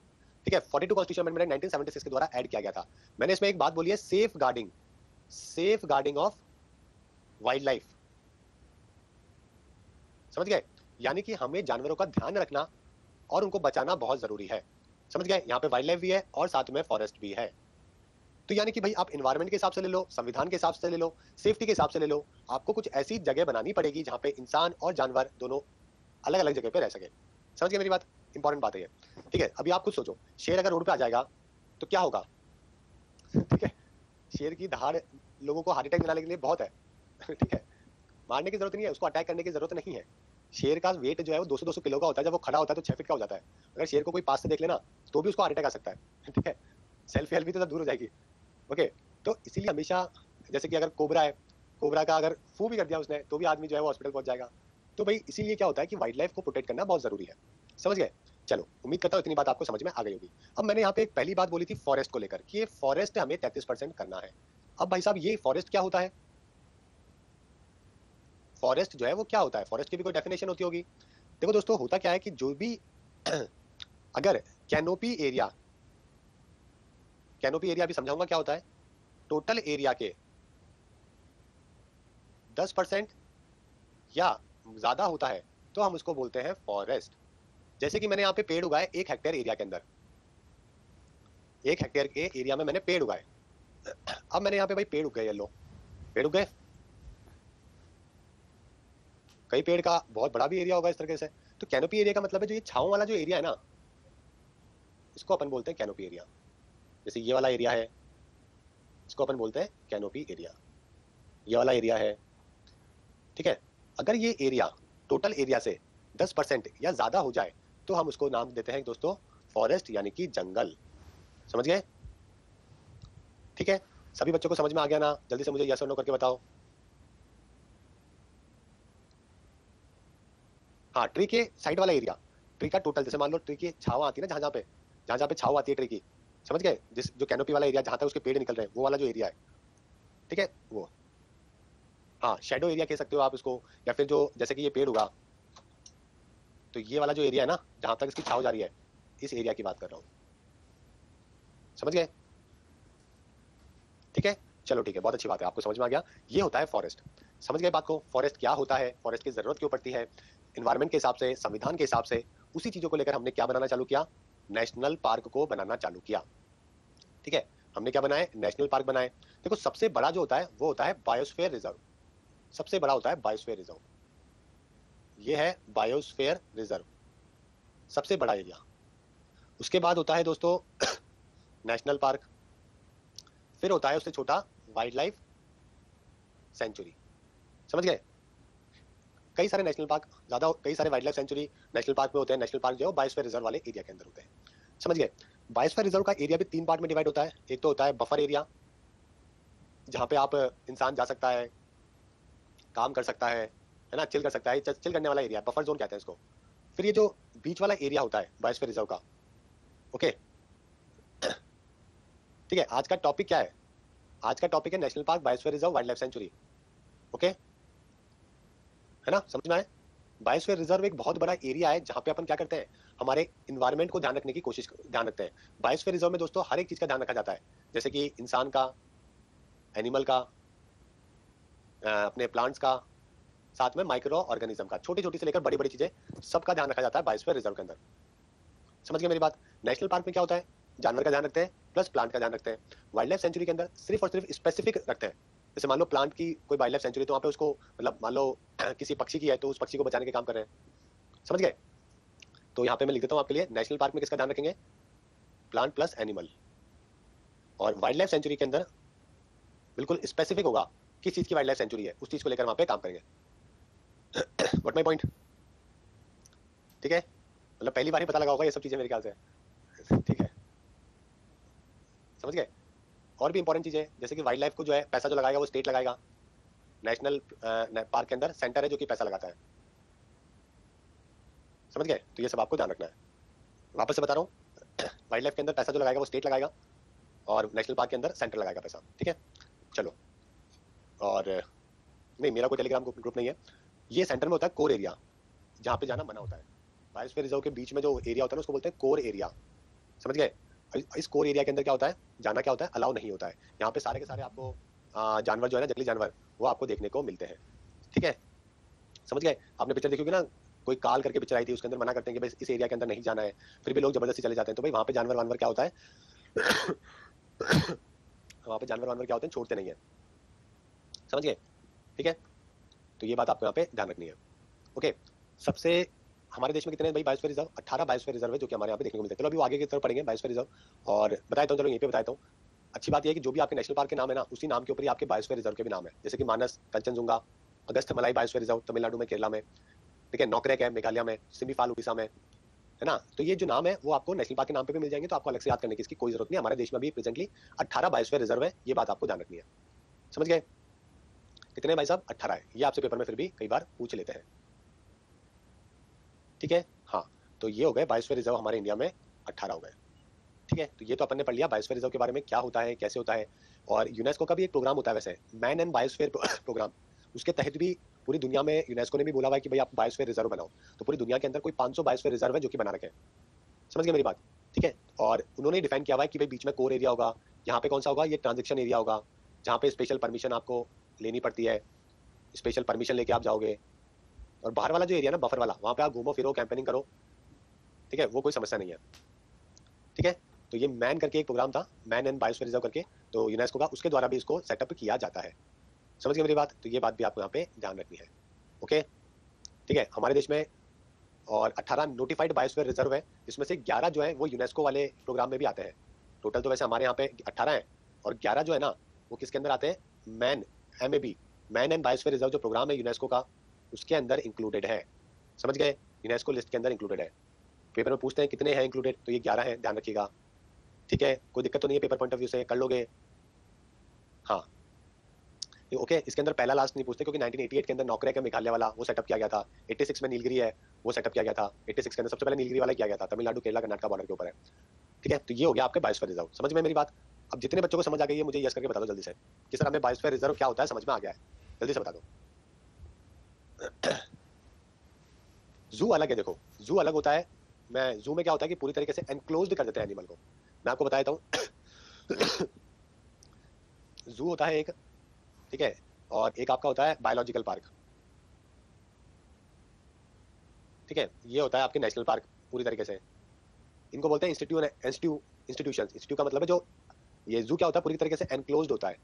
ठीक है 42 कॉन्स्टिट्यूशन अमेंडमेंट 1976 के द्वारा ऐड किया गया था। मैंने इसमें एक बात बोली है safeguarding safeguarding of wildlife समझ गए? यानी कि हमें जानवरों का ध्यान रखना और उनको बचाना बहुत ज़रूरी है। समझ गए? यहाँ पे वाइल्ड लाइफ भी है और साथ में फॉरेस्ट भी है। तो यानी कि भाई आप इन्वायरमेंट के हिसाब से ले लो, संविधान के हिसाब से ले लो सेफ्टी के हिसाब से ले लो, आपको कुछ ऐसी जगह बनानी पड़ेगी जहाँ पे इंसान और जानवर दोनों अलग अलग जगह पे रह सके। समझ गए मेरी बात? इंपॉर्टेंट बात है ठीक है, अभी आप कुछ सोचो। शेर अगर रोड पे आ जाएगा तो क्या होगा? शेर की दहाड़ लोगों को हार्ट अटैक दिलाने के लिए बहुत है। <laughs> ठीक है? मारने की ज़रूरत नहीं है, उसको अटैक करने की ज़रूरत नहीं है। शेर का वेट जो है वो 200 200 किलो का होता है, जब वो खड़ा होता है तो छह फीट का हो जाता है। अगर शेर को कोई पास से देख लेना तो भी उसको हार्ट अटैक आ सकता है। <laughs> ठीक है? सेल्फी हेल्फी तो दूर हो जाएगी। ओके तो इसीलिए हमेशा, जैसे कि अगर कोबरा है कोबरा का अगर फू भी कर दिया उसने तो भी आदमी जो है वो हॉस्पिटल पहुँच जाएगा। तो भाई, इसीलिए क्या होता है कि वाइल्ड लाइफ को प्रोटेक्ट करना बहुत ज़रूरी है। समझ गए? चलो, उम्मीद करता हूँ इतनी बात आपको समझ में आ गई होगी। अब मैंने यहाँ पे एक पहली बात बोली थी फॉरेस्ट को लेकर, कि ये फॉरेस्ट हमें तैतीस परसेंट करना है। अब भाई साहब, ये फॉरेस्ट क्या होता है? फॉरेस्ट जो है, वो क्या होता है? फॉरेस्ट की भी कोई डेफिनेशन होती होगी। देखो दोस्तों, होता क्या है कि जो भी <clears throat> अगर कैनोपी एरिया कैनोपी एरिया भी समझाऊँगा क्या होता है? टोटल एरिया के 10 परसेंट या ज़्यादा होता है तो हम उसको बोलते हैं फॉरेस्ट जैसे कि मैंने यहाँ पे पेड़ उगाए एक हेक्टेयर एरिया के अंदर। एक हेक्टेयर के एरिया में मैंने पेड़ उगाए। अब मैंने यहाँ पे भाई पेड़ उग गए पेड़ उग गए? कई पेड़ का बहुत बड़ा भी एरिया होगा इस तरीके से। तो कैनोपी एरिया का मतलब है जो ये छाव वाला जो एरिया है ना, इसको अपन बोलते हैं कैनोपी एरिया जैसे ये वाला एरिया है, इसको अपन बोलते हैं कैनोपी एरिया ये वाला एरिया है, ठीक है? अगर ये एरिया टोटल एरिया से 10 परसेंट या ज़्यादा हो जाए तो हम उसको नाम देते हैं दोस्तों फॉरेस्ट यानी कि जंगल। समझ गए? ठीक है? सभी बच्चों को समझ में आ गया ना? जल्दी से मुझे यस और नो करके बताओ। हाँ ट्री के साइड वाला एरिया ट्री का टोटल जैसे मान लो ट्री की छाव आती है ना, जहाँ जहाँ पे? जहाँ जहाँ पे छाव आती है ट्री की। समझ गए? जिस जो कैनोपी वाला एरिया जहाँ तक उसके पेड़ निकल रहे हैं, वो वाला जो एरिया है। ठीक है? वो। हाँ शेडो एरिया कह सकते हो आप इसको, या फिर जो, जैसे कि ये पेड़ होगा तो ये वाला जो एरिया है ना, जहाँ तक इसकी छाव जा रही है, इस एरिया की बात कर रहा हूँ। समझ गए? ठीक है? चलो ठीक है, बहुत अच्छी बात है, आपको समझ में आ गया। ये होता है फॉरेस्ट समझ गए बात को? फॉरेस्ट क्या होता है? फॉरेस्ट की ज़रूरत क्यों पड़ती है? इन्वायरमेंट के हिसाब से, संविधान के हिसाब से, उसी चीज़ों को लेकर हमने क्या बनाना चालू किया? नेशनल पार्क को बनाना चालू किया। ठीक है? हमने क्या बनाए नेशनल पार्क बनाए देखो, सबसे बड़ा जो होता है, वो होता है बायोस्फेयर रिज़र्व सबसे बड़ा होता है बायोस्फेयर रिज़र्व ये है बायोस्फेयर रिज़र्व सबसे बड़ा एरिया उसके बाद होता है दोस्तों <coughs> नेशनल पार्क फिर होता है उससे छोटा वाइल्ड लाइफ सेंचुरी समझ गए? कई सारे नेशनल पार्क ज़्यादा कई सारे wild life sanctuary national park में होते हैं नेशनल पार्क जो है बायोस्फीयर रिज़र्व वाले एरिया के अंदर होते हैं। समझ गए? बायोस्फीयर रिज़र्व का एरिया भी तीन पार्ट में डिवाइड होता है। एक तो होता है बफर एरिया जहाँ पे आप इंसान जा सकता है, काम कर सकता है है ना चिल कर सकता है चिल करने वाला एरिया बफर जोन कहते हैं इसको। फिर ये जो बीच वाला एरिया होता है बायोस्फीयर रिज़र्व का ओके <clears throat> ठीक है, आज का टॉपिक क्या है? आज का टॉपिक है national park biosphere reserve wildlife sanctuary okay है ना, समझ में आए बायोस्फीयर रिज़र्व एक बहुत बड़ा एरिया है, जहाँ पे अपन क्या करते हैं? हमारे इन्वायरमेंट को ध्यान रखने की कोशिश, ध्यान रखते हैं। बायोस्फीयर रिज़र्व में दोस्तों, हर एक चीज़ का ध्यान रखा जाता है। जैसे कि इंसान का एनिमल का अपने प्लांट्स का साथ में माइक्रो ऑर्गेनिज्म का छोटी छोटी से लेकर बड़ी बड़ी चीज़ें, सबका ध्यान रखा जाता है बायोस्फीयर रिज़र्व के अंदर। समझ गए मेरी बात? नेशनल पार्क में क्या होता है? जानवर का ध्यान रखते हैं, प्लस प्लांट का ध्यान रखते हैं। वाइल्ड लाइफ सेंचुरी के अंदर सिर्फ़ और सिर्फ़ स्पेसिफिक रखते हैं। जैसे मान लो प्लांट की कोई वाइल्ड लाइफ सेंचुरी तो वहाँ पे उसको मतलब मान लो <clears throat> किसी पक्षी की है तो उस पक्षी को बचाने के काम कर रहे हैं। समझ गए? तो यहाँ पे मैं लिख देता हूँ आपके लिए, नेशनल पार्क में किसका ध्यान रखेंगे? Plant plus animal. और वाइल्ड लाइफ सेंचुरी के अंदर बिल्कुल स्पेसिफिक होगा किस चीज़ की वाइल्ड लाइफ सेंचुरी है, उस चीज़ को लेकर वहाँ पे काम करेंगे। वट माई पॉइंट ठीक है? मतलब पहली बार ही पता लगा होगा ये सब चीज़ें मेरे ख्याल से। ठीक है। समझ गए? और भी इंपॉर्टेंट चीज़, जैसे कि वाइल्ड लाइफ को जो है, पैसा जो लगाएगा, वो स्टेट लगाएगा। नेशनल पार्क के अंदर सेंटर है जो कि पैसा लगाता है। समझ गए? तो ये सब आपको ध्यान रखना है। वापस से बता रहा हूँ। <coughs> वाइल्ड लाइफ के अंदर पैसा जो लगाएगा, वो स्टेट लगाएगा। और नेशनल पार्क के अंदर सेंटर लगाएगा पैसा। ठीक है? चलो। और, नहीं, मेरा कोई टेलीग्राम ग्रुप नहीं है। ये सेंटर में होता है कोर एरिया जहाँ पे जाना मना होता है। बायोस्फीयर रिज़र्व के बीच में जो एरिया होता है उसको बोलते हैं कोर एरिया समझ गए? इस कोर एरिया के अंदर क्या होता है? जाना क्या होता है? अलाउ नहीं होता है। यहाँ पे सारे के सारे आपको जानवर जो है ना, जंगली जानवर, वो आपको देखने को मिलते हैं। ठीक है? समझ गए? आपने पिक्चर देखी होगी ना, कोई काल करके पिक्चर आई थी, उसके अंदर मना करते हैं कि भाई इस एरिया के अंदर नहीं जाना है। फिर भी लोग ज़बरदस्ती चले जाते हैं तो भाई वहाँ पे जानवर वानवर क्या होता है? <coughs> वहाँ पे जानवर वानवर क्या होते हैं? छोड़ते नहीं है। समझ गए? ठीक है? तो ये बात आपको यहाँ पे ध्यान रखनी है। ओके सबसे हमारे देश में कितने भाई बायोस्फीयर रिज़र्व अठारह बायोस्फीयर रिज़र्व है जो कि हमारे यहाँ पे देखने को मिलते हैं। चलो, अभी आगे की तरफ़ पढ़ेंगे बायोस्फीयर रिज़र्व और बताया हूँ, चलो, यहीं पे बताया हूँ। अच्छी बात यह है कि जो भी आपके नेशनल पार्क के नाम है ना, उसी नाम के ऊपर ही आपके बायोस्फीयर रिज़र्व के भी नाम है। जैसे कि मानस, कंचनजुंगा, अगस्त मलाई बायोस्फीयर रिज़र्व तमिलनाडु में, केरला में, ठीक है, नौकरेक है, मेघालय में, सिमीफाल उड़ीसा में, है ना? तो ये जो नाम है, वो आपको नेशनल पार्क के नाम पे भी मिल जाएँगे तो आपको अलग से याद करने की इसकी कोई ज़रूरत नहीं हमारे देश में भी प्रेजेंटली अट्ठारह बायोस्फीयर रिज़र्व है, ये बात आपको ध्यान रखनी है। समझ गए? कितने भाई साहब? अट्ठारह है। ये आपसे पेपर में फिर भी कई बार पूछ लेते हैं। ठीक है? हाँ तो ये हो गए बायोस्फीयर रिज़र्व हमारे इंडिया में अट्ठारह हो गए। ठीक है? तो ये तो अपन ने पढ़ लिया बायोस्फीयर रिज़र्व के बारे में क्या होता है, कैसे होता है, और यूनेस्को का भी एक प्रोग्राम होता है वैसे मैन एंड बायोस्फीयर प्रोग्राम उसके तहत भी पूरी दुनिया में यूनेस्को ने भी बोला हुआ है कि भाई आप बायोस्फीयर रिज़र्व बनाओ। तो पूरी दुनिया के अंदर कोई 500 बायोस्फीयर रिज़र्व है जो कि बना रखे समझ गए मेरी बात? ठीक है? और उन्होंने डिफाइन किया हुआ है कि भाई बीच में कोर एरिया होगा, यहाँ पे कौन सा होगा? ये ट्रांजेक्शन एरिया होगा, जहाँ पे स्पेशल परमिशन आपको लेनी पड़ती है। स्पेशल परमिशन लेके आप जाओगे। और बाहर वाला जो एरिया ना बफर वाला, वहाँ पे आप घूमो, फिरो कैंपेनिंग करो। ठीक है? वो कोई समस्या नहीं है। ठीक है? तो ये मैन करके एक प्रोग्राम था मैन एंड बायोस्फीयर रिज़र्व करके तो यूनेस्को का, उसके द्वारा भी इसको सेटअप किया जाता है। समझ गए मेरी बात? तो ये बात भी आपको यहाँ पे ध्यान रखनी है। ओके ठीक है? हमारे देश में और 18 नोटिफाइड बायोस्फीयर रिज़र्व है, जिसमें से 11 जो है, वो यूनेस्को वाले प्रोग्राम में भी आते हैं। टोटल तो वैसे हमारे यहाँ पे 18 है, और 11 जो है ना, वो किसके अंदर आते हैं? Man M A B man and reserve जो प्रोग्राम है यूनेस्को का, उसके अंदर इंक्लूडेड है। समझ गए? यूनेस्को लिस्ट के अंदर इंक्लूडेड है। पेपर में पूछते हैं, कितने हैं इंक्लूडेड तो ये ग्यारह है, ध्यान रखिएगा। ठीक है? कोई दिक्कत तो नहीं है पेपर पॉइंट ऑफ़ व्यू से, कर लोगे। हाँ। ओके इसके अंदर पहला लास्ट नहीं पूछते, क्योंकि 1988 के अंदर नौकरी का मेघालय वाला वो सेटअप किया गया था। 86 में नीलगिरी है, वो सेटअप किया गया था। 86 के अंदर सबसे पहले नीलगिरी वाला किया गया था। तमिलनाडु, केरला, कर्नाटक बॉर्डर के ऊपर है। ठीक है? तो ये हो गया आपके बायोस्फीयर रिज़र्व समझ में मेरी बात? अब जितने बच्चों को समझ आ गई है, मुझे यस करके बता दो जल्दी से। कि सर हमें बायोस्फीयर रिज़र्व क्या होता है, समझ में आ गया है। जल्दी से बता दो। <clears throat> जू अलग है, देखो। जू अलग होता है। मैं जू में क्या होता है कि पूरी तरीके से एनक्लोज कर देते हैं एनिमल को। मैं आपको बता देता हूँ। <clears throat> जू होता है एक, ठीक है, और एक आपका होता है बायोलॉजिकल पार्क ठीक है, ये होता है आपके नेशनल पार्क पूरी तरीके से। इनको बोलते हैं इंस्टीट्यूट इंस्टीट्यूशन इंस्टीट्यूट का मतलब है जो ये जू क्या होता है? पूरी तरीके से एनक्लोज होता है।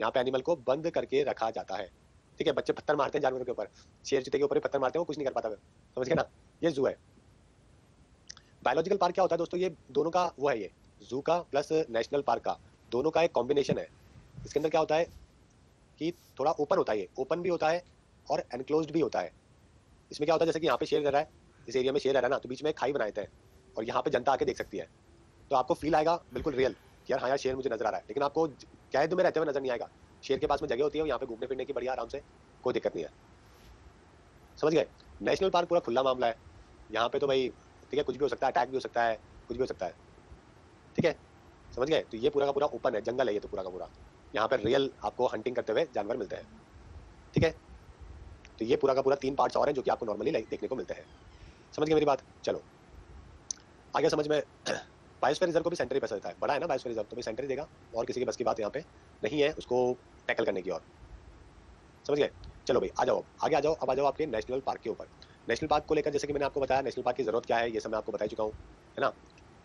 यहाँ पे एनिमल को बंद करके रखा जाता है। ठीक है? बच्चे पत्थर मारते हैं जानवरों के ऊपर। शेर चीते के ऊपर पत्थर मारते हैं, वो कुछ नहीं कर पाता समझ गए ना? ये जू है। बायोलॉजिकल पार्क क्या होता है दोस्तों? ये दोनों का वो है ये। जू का प्लस नेशनल पार्क का। दोनों का एक कॉम्बिनेशन है। इसके अंदर क्या होता है कि थोड़ा ओपन होता है ये। ओपन भी होता है और एनक्लोज भी होता है। इसमें क्या होता है? जैसे कि यहाँ पे शेर रह रहा है। इस एरिया में शेर रह रहा है ना? तो बीच में खाई बनाए थे। और यहाँ पे जनता आके देख सकती है। तो आपको फील आएगा बिल्कुल रियल यार हाँ यार, शेर मुझे नज़र आ रहा है। लेकिन आपको कैद में रहते हुए नज़र नहीं आएगा। शेर के पास में जगह होती है यहाँ पे घूमने फिरने की बढ़िया आराम से कोई दिक्कत नहीं है। समझ गए? नेशनल पार्क पूरा खुला मामला है। यहाँ पे तो भाई, ठीक है, कुछ भी हो सकता है, अटैक भी हो सकता है, कुछ भी हो सकता है। ठीक है? समझ गए? तो ये पूरा का पूरा ओपन है, जंगल है ये तो पूरा का पूरा। यहाँ पर रियल आपको हंटिंग करते हुए जानवर मिलते हैं। ठीक है? तो ये पूरा का पूरा तीन पार्ट्स और हैं जो कि आपको नॉर्मली देखने को मिलते हैं। समझ गए मेरी बात? चलो। आगे समझ में बायोस्फीयर रिज़र्व को भी सेंटर ही पैसा देता है। बड़ा है ना बायोस्फीयर रिज़र्व तो भी सेंटर ही देगा। और किसी की बस की बात यहाँ पे नहीं है, उसको टैकल करने की और समझ गए? चलो भाई, आ जाओ आगे आ जाओ, अब आ जाओ आपके नेशनल पार्क के ऊपर। नेशनल पार्क को लेकर जैसे कि मैंने आपको बताया नेशनल पार्क की ज़रूरत क्या है, ये सब मैं आपको बता चुका हूँ, है ना?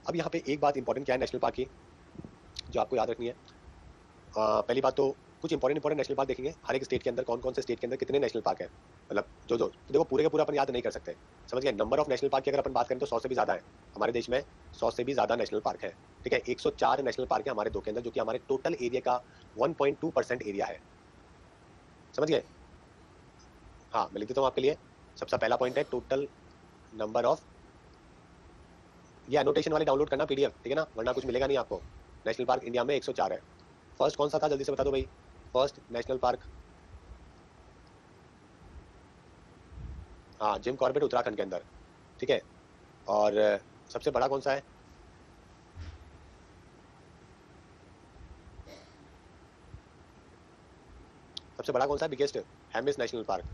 अब यहाँ पे एक बात इंपॉर्टेंट क्या है नेशनल पार्क की, जो आपको याद रखनी है। पहली बात तो कुछ इंपॉर्टेंट इंपॉर्टेंट नेशनल पार्क देखेंगे। हर एक स्टेट के अंदर कौन कौन से स्टेट के अंदर कितने नेशनल पार्क है। मतलब जो जो तो देखो पूरे के पूरा अपन याद नहीं कर सकते। समझ गए? नंबर ऑफ़ नेशनल पार्क की अगर अपन बात करें तो सौ से भी ज़्यादा है। हमारे देश में सौ से भी ज़्यादा नेशनल पार्क है। ठीक है? एक सौ चार नेशनल पार्क है हमारे दो के अंदर, जो कि हमारे टोटल एरिया का वन एरिया है। समझ गए? हाँ मैं लिख देता हूँ आपके लिए। सबसे पहला पॉइंट है टोटल नंबर ऑफ़ ये एनोटेशन वाले डाउनलोड करना पीडीएफ ठीक है ना? वरना कुछ मिलेगा नहीं आपको। नेशनल पार्क इंडिया में 104 है। फ़र्स्ट कौन सा था? जल्दी से बता दो भाई। फ़र्स्ट नेशनल पार्क हाँ जिम कॉर्बेट उत्तराखंड के अंदर ठीक है और सबसे बड़ा कौन सा है सबसे बड़ा कौन सा है बिगेस्ट हैमिस नेशनल पार्क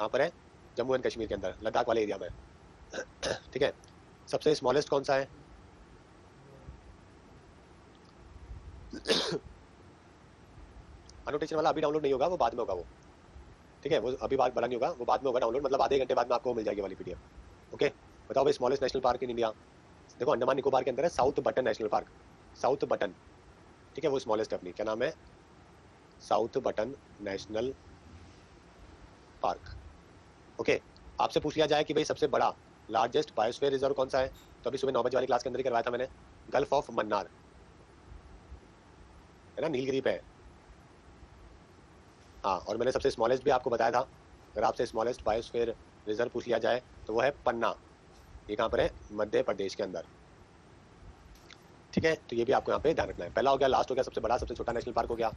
कहाँ पर है जम्मू एंड कश्मीर के अंदर लद्दाख वाले एरिया में ठीक है सबसे स्मॉलेस्ट कौन सा है अनोटेशन वाला अभी डाउनलोड नहीं होगा, वो बाद में होगा वो। ठीक है? वो अभी बात बड़ा नहीं होगा, वो बाद में होगा डाउनलोड मतलब आधे घंटे बाद में आपको मिल जाएगी वाली पीडीएफ ओके? बताओ भाई smallest national park in India देखो, अंडमान निकोबार के अंदर है south Button national park south Button ठीक है? वो स्मॉलेस्ट अपनी। क्या नाम है? South Button national park okay? आपसे पूछ लिया जाए कि भाई सबसे बड़ा लार्जेस्ट बायोस्फीयर रिज़र्व कौन सा है? तो अभी सुबह नौ बजे वाली क्लास के अंदर ही करवाया था मैंने। गल्फ ऑफ़ मन्नार है ना? नीलगिरी पे है। हाँ और मैंने सबसे स्मॉलेस्ट भी आपको बताया था। अगर आपसे स्मॉलेस्ट बायोस्फीयर रिज़र्व पूछ लिया जाए तो वो है पन्ना। ये कहाँ पर है? मध्य प्रदेश के अंदर। ठीक है? तो ये भी आपको यहाँ पे ध्यान रखना है। पहला हो गया लास्ट हो गया, सबसे बड़ा, सबसे छोटा नेशनल पार्क हो गया।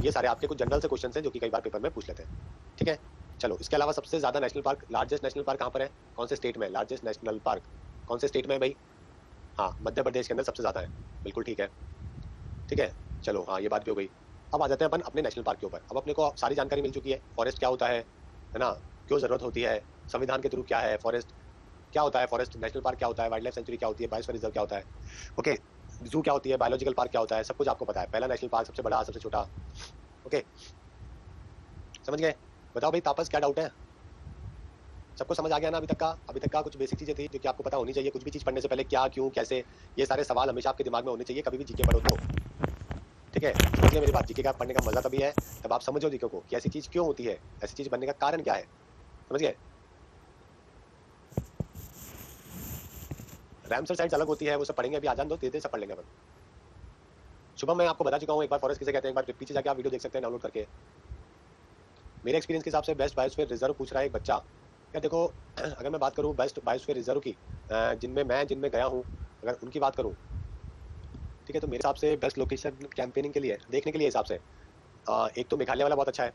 ये सारे आपके कुछ जनरल से क्वेश्चन हैं, जो कि कई बार पेपर में पूछ लेते हैं। ठीक है? चलो, इसके अलावा सबसे ज़्यादा national park largest national park कहाँ पर है? कौन से स्टेट में? लार्जेस्ट नेशनल पार्क कौन से स्टेट में है भाई? हाँ मध्य प्रदेश के अंदर सबसे ज़्यादा है। बिल्कुल ठीक है। ठीक है? चलो हाँ ये बात भी हो गई। अब आ जाते हैं अपन अपने नेशनल पार्क के ऊपर। अब अपने को सारी जानकारी मिल चुकी है फॉरेस्ट क्या होता है है ना? क्यों ज़रूरत होती है? संविधान के थ्रू क्या है? फॉरेस्ट क्या होता है? फॉरेस्ट नेशनल पार्क क्या होता है? वाइल्ड लाइफ सेंचुरी क्या होती है? बायोस्फीयर रिज़र्व क्या होता है? ओके जू क्या होती है? बायोलॉजिकल पार्क क्या होता है? सब कुछ आपको पता है। पहला नेशनल पार्क सबसे बड़ा, सबसे छोटा। ओके समझ गए? बताओ भाई, तापस क्या डाउट है? सबको समझ आ गया ना अभी तक का? अभी तक का कुछ बेसिक चीज़ें थी जो कि आपको पता होनी चाहिए। कुछ भी चीज़ पढ़ने से पहले क्या, क्यों, कैसे, ये सारे सवाल हमेशा आपके दिमाग में होने चाहिए। कभी भी जीके पढ़ो तो। ठीक है? समझिए मेरी बात जीके का पढ़ने का मज़ा तभी है, तब आप समझो जीके को कि ऐसी चीज़ क्यों होती है? ऐसी चीज़ बनने का कारण क्या है? समझ गए? रैमसर साइड्स अलग होती है, वो सब पढ़ेंगे, अभी आ जान दो धीरे सब पढ़ लेंगे अपन। सुबह मैं आपको बता चुका हूँ, एक बार फॉरेस्ट किसे कहते हैं, एक बार पीछे जाके आप वीडियो देख सकते हैं डाउनलोड करके। मेरे एक्सपीरियंस के हिसाब से बेस्ट बायोस्फीयर रिज़र्व पूछ रहा है एक बच्चा। क्या देखो, अगर मैं बात करूँ बेस्ट बायोस्फीयर रिज़र्व की जिनमें मैं, जिनमें गया हूँ, अगर उनकी बात करूँ ठीक है तो मेरे हिसाब से बेस्ट लोकेशन कैंपेनिंग के लिए, देखने के लिए हिसाब से। एक तो मेघालय वाला बहुत अच्छा है।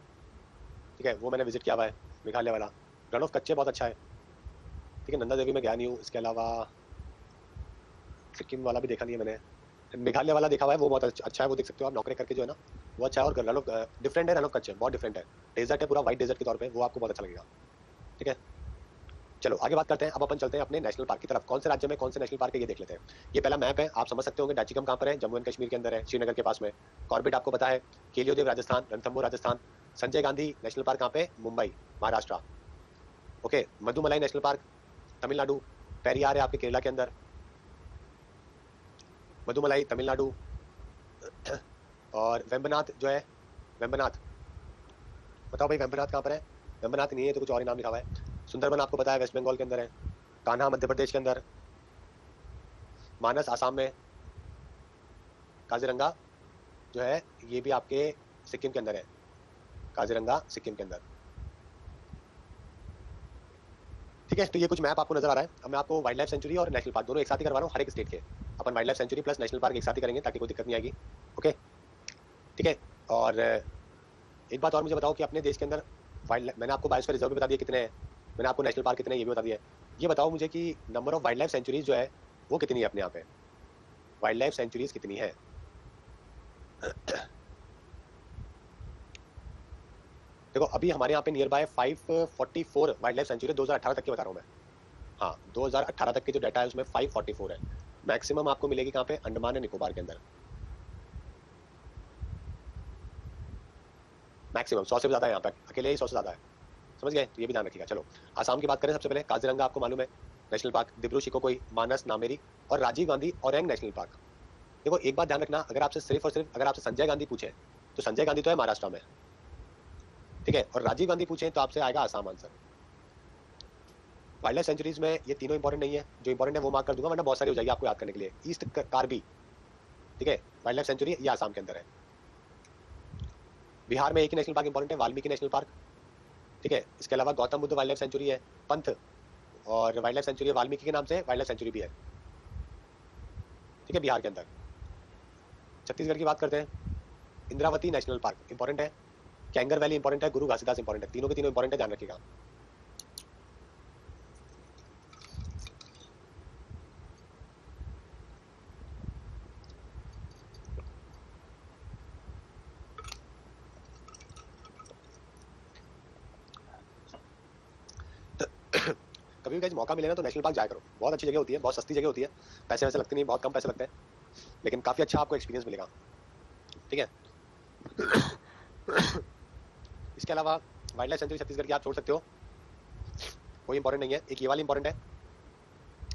ठीक है, वो मैंने विज़िट किया हुआ है, मेघालय वाला। रन ऑफ़ कच्चे बहुत अच्छा है। ठीक है, नंदा देवी में गया नहीं हूँ, इसके अलावा सिक्किम वाला भी देखा नहीं है मैंने। मेघालय वाला देखा हुआ है, वो बहुत अच्छा है, वो देख सकते हो आप, नौकरी करके जो है ना, वो अच्छा है और रन ऑफ़ डिफरेंट है रन ऑफ़ कच्चे बहुत डिफरेंट है। डेजर्ट है पूरा व्हाइट डेजर्ट के तौर पर वो आपको बहुत अच्छा लगेगा। ठीक है चलो, आगे बात करते हैं। अब अपन चलते हैं अपने नेशनल पार्क की तरफ़। कौन से राज्य में, कौन से नेशनल पार्क है, ये देख लेते हैं। ये पहला मैप है, आप समझ सकते होंगे डाचिकम कहाँ पर है? जम्मू एंड कश्मीर के अंदर है श्रीनगर के पास में। कॉर्बेट आपको पता है केलियोदेव राजस्थान रणथम्बोर राजस्थान, संजय गांधी नेशनल पार्क कहाँ पे Mumbai, Maharashtra. Okay, Mudumalai national park Tamil Nadu Periyar है आपके केरला के अंदर। मधुमलाई, तमिलनाडु। और वेम्बनाथ जो है, वेम्बनाथ। बताओ भाई, वेम्बनाथ कहाँ पर है? वेम्बनाथ नहीं है तो कुछ और ही नाम लिखा हुआ है। सुंदरबन आपको है वेस्ट बंगाल के अंदर है, कान्हा, मध्य प्रदेश के अंदर, मानस, आसाम में, काजीरंगा जो है, ये भी आपके सिक्किम के अंदर है, काजीरंगा सिक्किम के अंदर। ठीक है तो ये कुछ मैप आपको नज़र आ रहा है। अब मैं आपको वाइल्ड लाइफ सेंचुरी और नेशनल पार्क दोनों एक साथ ही करवा रहा हूँ, हर एक स्टेट के। अपन wildlife sanctuary plus national park एक साथ ही करेंगे, ताकि कोई दिक्कत नहीं आएगी। ओके ठीक है, और, एक बात और मुझे बताओ कि अपने देश के अंदर वाइल्ड मैंने आपको बायोस्फीयर रिज़र्व भी बता दिया कितने हैं। मैंने आपको नेशनल पार्क कितने ये भी बता दिया ये बताओ मुझे कि number of wildlife sanctuaries जो है, वो कितनी है अपने यहाँ पे वाइल्ड लाइफ सेंचुरीज कितनी है? <clears throat> देखो, अभी हमारे यहाँ पे nearby 544 wild life sanctuary 2018 तक की बता रहा हूँ मैं। हाँ 2018 तक के जो डाटा है, उसमें 544 है। मैक्सिमम आपको मिलेगी कहाँ पे? अंडमान एंड निकोबार के अंदर। मैक्सिमम सौ से ज़्यादा है यहाँ पे अकेले ही सौ से ज़्यादा है। समझ गए? तो ये भी ध्यान रखिएगा। चलो, आसाम की बात करें सबसे पहले, काजीरंगा आपको मालूम है, नेशनल पार्क, दिब्रू शिकोकोई मानस, नामेरी और राजीव गांधी और नेशनल पार्क। देखो, एक बात ध्यान रखना, अगर आपसे सिर्फ़ और सिर्फ़, अगर आपसे संजय गांधी पूछे तो संजय गांधी तो है महाराष्ट्र में। ठीक है? और राजीव गांधी पूछे तो आपसे आएगा Assam answer. Wildlife sanctuaries में ये तीनों इंपॉर्टेंट नहीं है। जो इंपॉर्टेंट है वो मार्क कर दूँगा, वरना बहुत सारी हो जाएगी आपको याद करने के लिए। ईस्ट कार्बी ठीक है? वाइल्ड लाइफ सेंचुरी, ये आसाम के अंदर है। बिहार में एक ही नेशनल पार्क इंपॉर्टेंट है, वाल्मीकि नेशनल पार्क ठीक है, इसके अलावा Gautam Buddha wild life sanctuary है, पंथ, और वाइल्ड लाइफ सेंचुरी वाल्मीकि के नाम से वाइल्ड लाइफ सेंचुरी भी है। ठीक है, बिहार के अंदर। छत्तीसगढ़ की बात करते हैं। इंद्रावती नेशनल पार्क इंपॉर्टेंट है। कैंगर वैली इंपॉर्टेंट है गुरु घासीदास इंपॉर्टेंट है। तीनों के तीनों इंपॉर्टेंट है, ध्यान रखिएगा। भी मौका मिले ना तो नेशनल पार्क जाया करो। बहुत अच्छी जगह होती है, बहुत सस्ती जगह होती है। पैसे वैसे लगते नहीं, बहुत कम पैसे लगते हैं। लेकिन काफ़ी अच्छा आपको एक्सपीरियंस मिलेगा। ठीक है? <coughs> इसके अलावा वाइल्ड लाइफ सेंचुरी छत्तीसगढ़ की आप छोड़ सकते हो। कोई इंपॉर्टेंट नहीं है। एक ये वाली इंपॉर्टेंट है।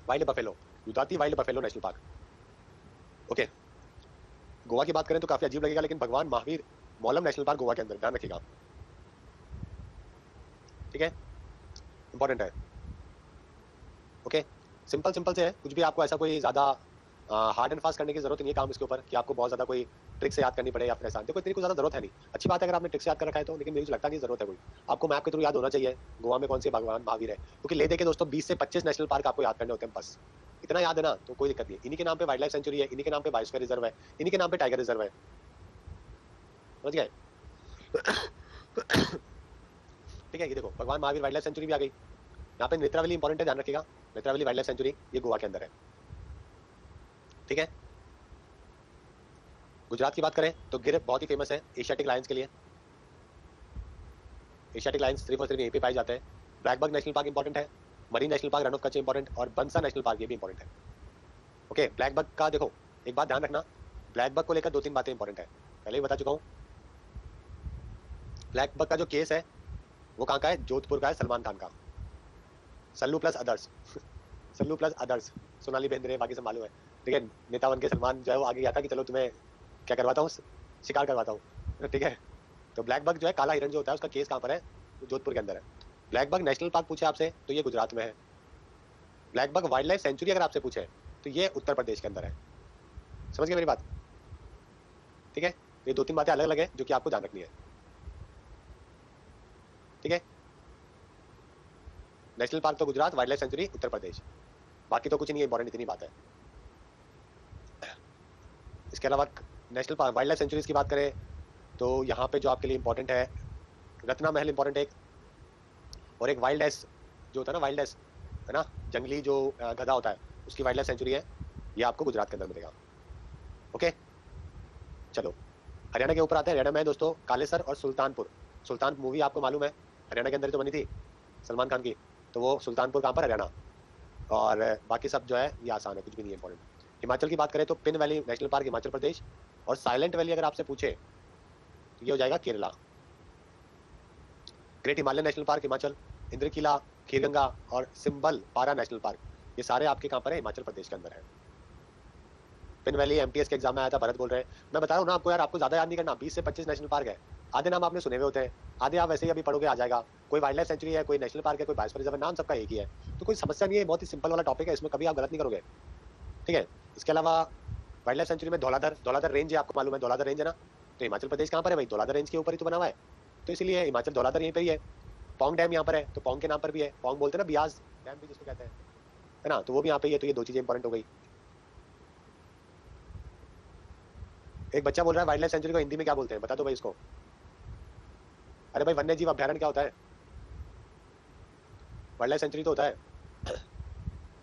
Wild buffalo युदाती wild buffalo national park okay Goa की बात करें तो काफ़ी अजीब लगेगा, लेकिन भगवान महावीर मौलम नेशनल पार्क गोवा के अंदर, ध्यान रखिएगा। ठीक है? इंपॉर्टेंट है। ओके सिंपल सिंपल से है। कुछ भी आपको ऐसा कोई ज़्यादा हार्ड एंड फास्ट करने की ज़रूरत नहीं है काम इसके ऊपर, कि आपको बहुत ज़्यादा कोई ट्रिक से याद करनी पड़े या फिर ऐसा। देखो, इतनी कोई ज़्यादा ज़रूरत है नहीं। अच्छी बात है अगर आपने ट्रिक से याद कर रखा है तो लेकिन मुझे लगता नहीं ज़रूरत है कोई। आपको मैप के थ्रू याद होना चाहिए, गोवा में कौन से भगवान महावीर है क्योंकि ले देखे दोस्तों, बीस से पच्चीस नेशनल पार्क आपको याद करने होते हैं, बस। इतना याद है ना तो कोई दिक्कत नहीं इन्हीं के नाम पे वाइल्ड लाइफ सेंचुरी है, इन्हीं के नाम पे बायोस्फीयर रिज़र्व है, इन्हीं के नाम पे टाइगर रिज़र्व है। समझ गए? <coughs> ठीक है, ये देखो, भगवान महावीर वाइल्ड लाइफ सेंचुरी भी आ गई। यहाँ पे नेत्रावली इंपॉर्टेंट है, ध्यान रखिएगा। नेत्रावली वाइल्ड लाइफ सेंचुरी ये गोवा के अंदर है। ठीक है? गुजरात की बात करें तो गिर बहुत ही फ़ेमस है एशियाटिक लायंस के लिए। एशियाटिक लायंस सिर्फ़ और सिर्फ़ यहीं पे पाए जाते हैं। ब्लैकबर्ग नेशनल पार्क इंपॉर्टेंट है marine national park Rann of Kutch important और बंसा नेशनल पार्क ये भी इंपॉर्टेंट है। ओके ब्लैकबर्ग का देखो, एक बात ध्यान रखना ब्लैकबर्ग को लेकर दो तीन बातें इंपॉर्टेंट है। पहले ही बता चुका हूँ। ब्लैकबर्ग का जो केस है, वो कहाँ का है? जोधपुर का है, सलमान खान का। Sallu plus others <laughs> Sallu plus others Sonali Bendre, बाकी सब मालूम है। ठीक है, नेता बन के सलमान जो है वो आगे गया था कि चलो तुम्हें क्या करवाता हूँ? शिकार करवाता हूँ। <laughs> ठीक है? तो ब्लैक बग जो है, काला हिरन जो होता है, उसका केस कहाँ पर है? जोधपुर के अंदर है। ब्लैक बग नेशनल पार्क पूछे आपसे तो ये गुजरात में है। Blackbuck wild life sanctuary अगर आपसे पूछे तो ये उत्तर प्रदेश के अंदर है। समझ गए मेरी बात? ठीक है? ये दो तीन बातें अलग अलग है, जो कि आपको ध्यान रखनी है। ठीक है? नेशनल पार्क तो Gujarat wild life sanctuary, Uttar Pradesh. बाकी तो कुछ नहीं है इंपॉर्टेंट इतनी बात है। इसके अलावा national park wildlife sanctuaries की बात करें तो यहाँ पे जो आपके लिए इंपॉर्टेंट है, रत्ना महल इंपॉर्टेंट एक। और एक वाइल्ड एस जो होता है ना वाइल्ड एस है ना, जंगली जो गधा होता है, उसकी वाइल्ड लाइफ सेंचुरी है, ये आपको गुजरात के अंदर मिलेगा। ओके? चलो। हरियाणा के ऊपर आते हैं, हरियाणा में दोस्तों, कालेसर और सुल्तानपुर। सुल्तान मूवी आपको मालूम है, हरियाणा के अंदर तो बनी थी, सलमान खान की। तो वो सुल्तानपुर कहाँ पर हरियाणा। और बाकी सब जो है, ये आसान है, कुछ भी नहीं इंपॉर्टेंट हिमाचल की बात करें तो Pin valley national park, Himachal Pradesh और साइलेंट वैली अगर आपसे पूछे तो ये हो जाएगा Kerala. Great Himalaya national park, Himachal Indra Kila Khirganga और सिंबल पारा नेशनल पार्क, ये सारे आपके कहाँ पर है? हिमाचल प्रदेश के अंदर है। पिन वैली एमटीएस के एग्ज़ाम में आया था, भरत बोल रहे हैं। मैं बता रहा हूँ ना आपको यार, आपको ज़्यादा याद नहीं करना, बीस से पच्चीस नेशनल पार्क है। आधे नाम आपने सुने हुए होते हैं। आधे आप वैसे ही अभी पढ़ोगे, आ जाएगा। कोई वाइल्ड लाइफ सेंचुरी है, कोई नेशनल पार्क है, कोई बायोस्फीयर रिज़र्व नाम सबका एक ही है। तो कोई समस्या नहीं है, बहुत ही सिंपल वाला टॉपिक है, इसमें कभी आप गलत नहीं करोगे। ठीक है? इसके अलावा वाइल्ड लाइफ सेंचुरी में धौलाधर धौलाधर रेंज है, आपको मालूम है, धौलाधर रेंज है ना? तो हिमाचल प्रदेश कहाँ पर है भाई? धौलाधर रेंज के ऊपर ही तो बना हुआ है। तो इसलिए हिमाचल धौलाधर यहीं पर ही है। पोंग डैम यहाँ पर है तो पोंग के नाम पर भी है। पोंग बोलते हैं ना बियाज डैम भी जिसको कहते हैं। है ना? तो वो भी यहाँ पे ही है तो ये दो चीज़ें इंपॉर्टेंट हो गई। एक बच्चा बोल रहा है वाइल्ड लाइफ सेंचुरी को हिंदी में क्या बोलते हैं? बता दो भाई इसको। अरे भाई, वन्य जीव अभ्यारण क्या होता है? वाइल्ड लाइफ सेंचुरी तो होता है।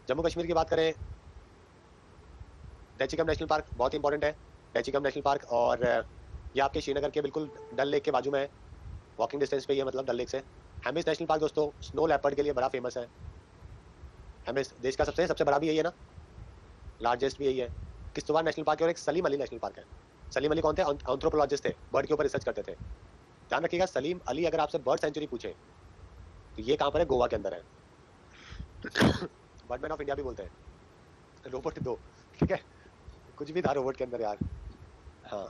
जम्मू कश्मीर की बात करें डेचिकम नेशनल पार्क बहुत इंपॉर्टेंट है। डैचिकम नेशनल पार्क और, ये आपके श्रीनगर के बिल्कुल डल लेक के बाजू में है। वॉकिंग डिस्टेंस पे ही है मतलब डल लेक से। हेमिस नेशनल पार्क दोस्तों स्नो लेपर्ड के लिए बड़ा फ़ेमस है। हेमिस देश का सबसे सबसे बड़ा भी यही है ना? लार्जेस्ट भी यही है। किश्तवाड़ नेशनल पार्क और एक सलीम अली नेशनल पार्क है। सलीम अली कौन थे? एंथ्रोपोलॉजिस्ट थे। बर्ड के ऊपर रिसर्च करते थे। ध्यान रखिएगा सलीम अली अगर आपसे बर्ड सेंचुरी पूछे तो ये कहाँ पर है? गोवा के अंदर है। <coughs> बर्डमैन ऑफ़ इंडिया भी बोलते हैं। रोबोट दो ठीक है? कुछ भी था रोबोट के अंदर यार। हाँ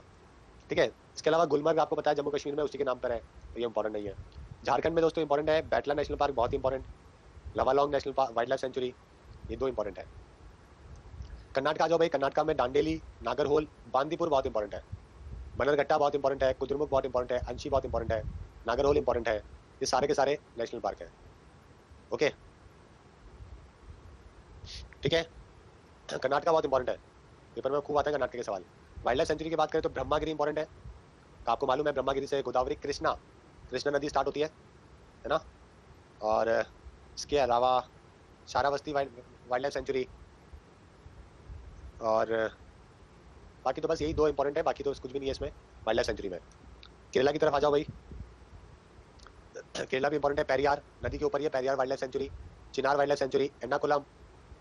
ठीक है? इसके अलावा गुलमर्ग आपको पता है जम्मू कश्मीर में उसी के नाम पर है। तो ये इंपॉर्टेंट नहीं है। झारखंड में दोस्तों इंपॉर्टेंट है। बैटला नेशनल पार्क बहुत important Lawalong national park wildlife sanctuary ये दो इंपॉर्टेंट है। कर्नाटका जाओ भाई। कर्नाटका में डांडेली नागरहोल बांदीपुर बहुत इंपॉर्टेंट है। बनरघट्टा बहुत इंपॉर्टेंट है, कुद्रमुख बहुत इंपॉर्टेंट है, अंशी बहुत इंपॉर्टेंट है, नागरहोल इंपॉर्टेंट है, ये सारे के सारे नेशनल पार्क है। ओके ठीक है? कर्नाटका बहुत इंपॉर्टेंट है। पेपर में खूब आता है कर्नाटक के सवाल। वाइल्ड लाइफ सेंचुरी की बात करें तो ब्रह्मागिरी इंपॉर्टेंट है। तो आपको मालूम है ब्रह्मागिरी से गोदावरी कृष्णा कृष्णा नदी स्टार्ट होती है है ना? और, इसके अलावा शारावस्ती वाइल्ड लाइफ सेंचुरी और बाकी तो बस यही दो इंपॉर्टेंट है, बाकी तो कुछ भी नहीं है इसमें वाइल्ड लाइफ सेंचुरी में। केरला की तरफ़ आ जाओ भाई। केरला भी इंपॉर्टेंट है, पेरियार, नदी के ऊपर है Periyar wildlife sanctuary Chinnar wildlife sanctuary Ernakulam,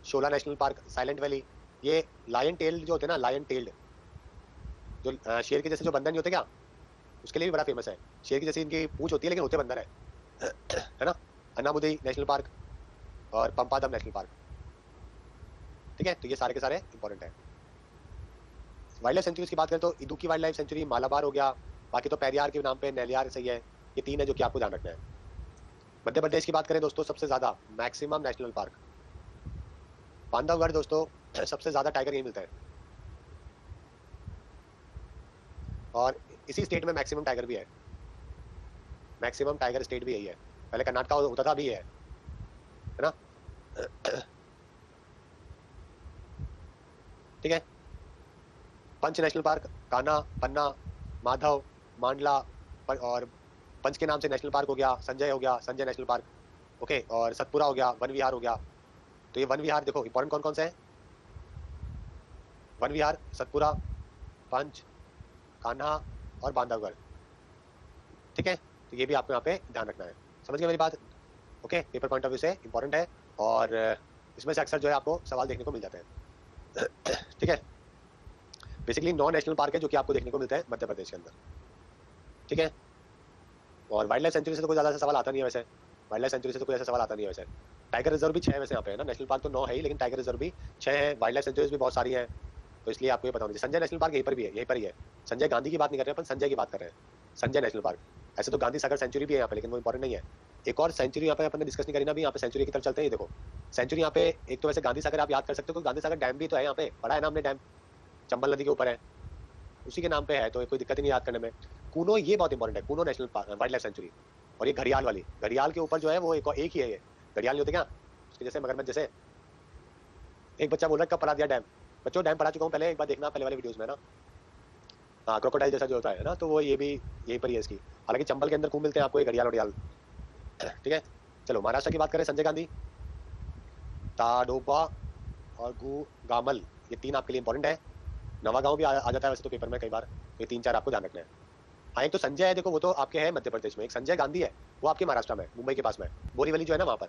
Shola national park silent valley ये लायन टेल्ड जो होते हैं ना लायन टेल्ड जो शेर के जैसे जो बंधन होते क्या? उसके लिए भी बड़ा फ़ेमस है। शेर की जैसे इनकी पूछ होती है, लेकिन होते बंदर है। है ना? अन्नामुदई नेशनल पार्क और पंपादम नेशनल पार्क ठीक है? तो ये सारे के सारे इंपॉर्टेंट है। वाइल्ड लाइफ सेंचुरी की बात करें तो इदू की वाइल्ड लाइफ सेंचुरी मालाबार हो गया, बाकी तो पैरियार के नाम पे नैलियार सही है, ये तीन है जो कि आपको ध्यान रखना है। मध्य प्रदेश की बात करें दोस्तों, सबसे ज़्यादा मैक्सिमम नेशनल पार्क बांधवगढ़ दोस्तों, <clears throat> सबसे ज़्यादा टाइगर यही मिलता है। और इसी स्टेट में मैक्सिमम टाइगर भी है। मैक्सिमम टाइगर स्टेट भी यही है। पहले कर्नाटका होता था भी है ना? <clears throat> ठीक है? पंच नेशनल पार्क काना पन्ना, माधव, मांडला और पंच के नाम से नेशनल पार्क हो गया, संजय हो गया, संजय नेशनल पार्क। ओके, और सतपुरा हो गया, वन विहार हो गया। तो ये वन विहार देखो इंपॉर्टेंट कौन कौन से है? वन विहार, सतपुरा, पंच, कान्हा और बांधवगढ़। ठीक है? तो ये भी आपको यहाँ पे ध्यान रखना है। समझ गए मेरी बात? Okay paper point of view से इंपॉर्टेंट है, और इसमें से अक्सर जो है आपको सवाल देखने को मिल जाते हैं। <coughs> ठीक है? बेसिकली नॉन नेशनल पार्क है जो कि आपको देखने को मिलता है मध्य प्रदेश के अंदर। ठीक है? और वाइल्ड लाइफ सेंचुरी से तो कोई ज़्यादा सेंचुरी आता नहीं है वैसे। वाइल्ड लाइफ सेंचुरी से तो कोई ऐसा सवाल आता नहीं है वैसे। टाइगर रिज़र्व भी छः वैसे यहाँ पे, है ना? नेशनल पार्क तो नौ है ही, लेकिन टाइगर रिज़र्व भी छः है। वाइल्ड लाइफ सेंचुरीज भी बहुत सारी है। तो इसलिए आपको ये पता होना संजय नेशनल पार्क यहीं पर भी है, यहीं पर ही है। संजय गांधी की बात नहीं कर रहे हैं संजय की बात कर रहे हैं। संजय नेशनल पार्क ऐसे तो गांधी सागर सेंचुरी भी है यहाँ पे, लेकिन वो इंपॉर्टेंट नहीं है। एक और सेंचुरी यहाँ पे अपने डिस्कस नहीं करी ना भी यहाँ पे सेंचुरी की तरफ़ चलते हैं देखो। सेंचुरी यहाँ पे, एक तो वैसे गांधी सागर आप याद कर सकते हो गांधी सागर डैम भी तो है यहाँ पे पड़ा है ना हमने डैम चंबल नदी के ऊपर है। उसी के नाम पे है तो कोई दिक्कत नहीं याद करने में। कूनो ये बहुत इंपॉर्टेंट है Kuno national wild life sanctuary और ये घड़ियाल वाली घड़ियाल के ऊपर जो है वो एक, एक ही है ये। घड़ियाल नहीं होते क्या? उसके जैसे मगरमच्छ जैसे। एक बच्चा बोल रहा है कब पढ़ा दिया डैम बच्चों डैम पढ़ा चुका हूँ पहले एक बार देखना पहले वाले वीडियोस में ना। हाँ क्रोकोडाइल जैसा जो होता है ना तो वो ये भी यही पर ही है इसकी। हालाँकि चंबल के अंदर खूब मिलते हैं आपको ये घड़ियाल उड़ियाल ठीक है? चलो महाराष्ट्र की बात करें संजय गांधी। ताडोबा और गु गामल ये तीन आपके लिए इंपॉर्टेंट है। नवा गाँव भी आ, आ जाता है वैसे तो पेपर में कई बार। ये तीन चार आपको ध्यान रखना है। हाँ एक तो संजय है देखो वो तो आपके है मध्य प्रदेश में। एक संजय गांधी है वो आपके महाराष्ट्र में मुंबई के पास में। बोरीवली जो है ना वहाँ पर।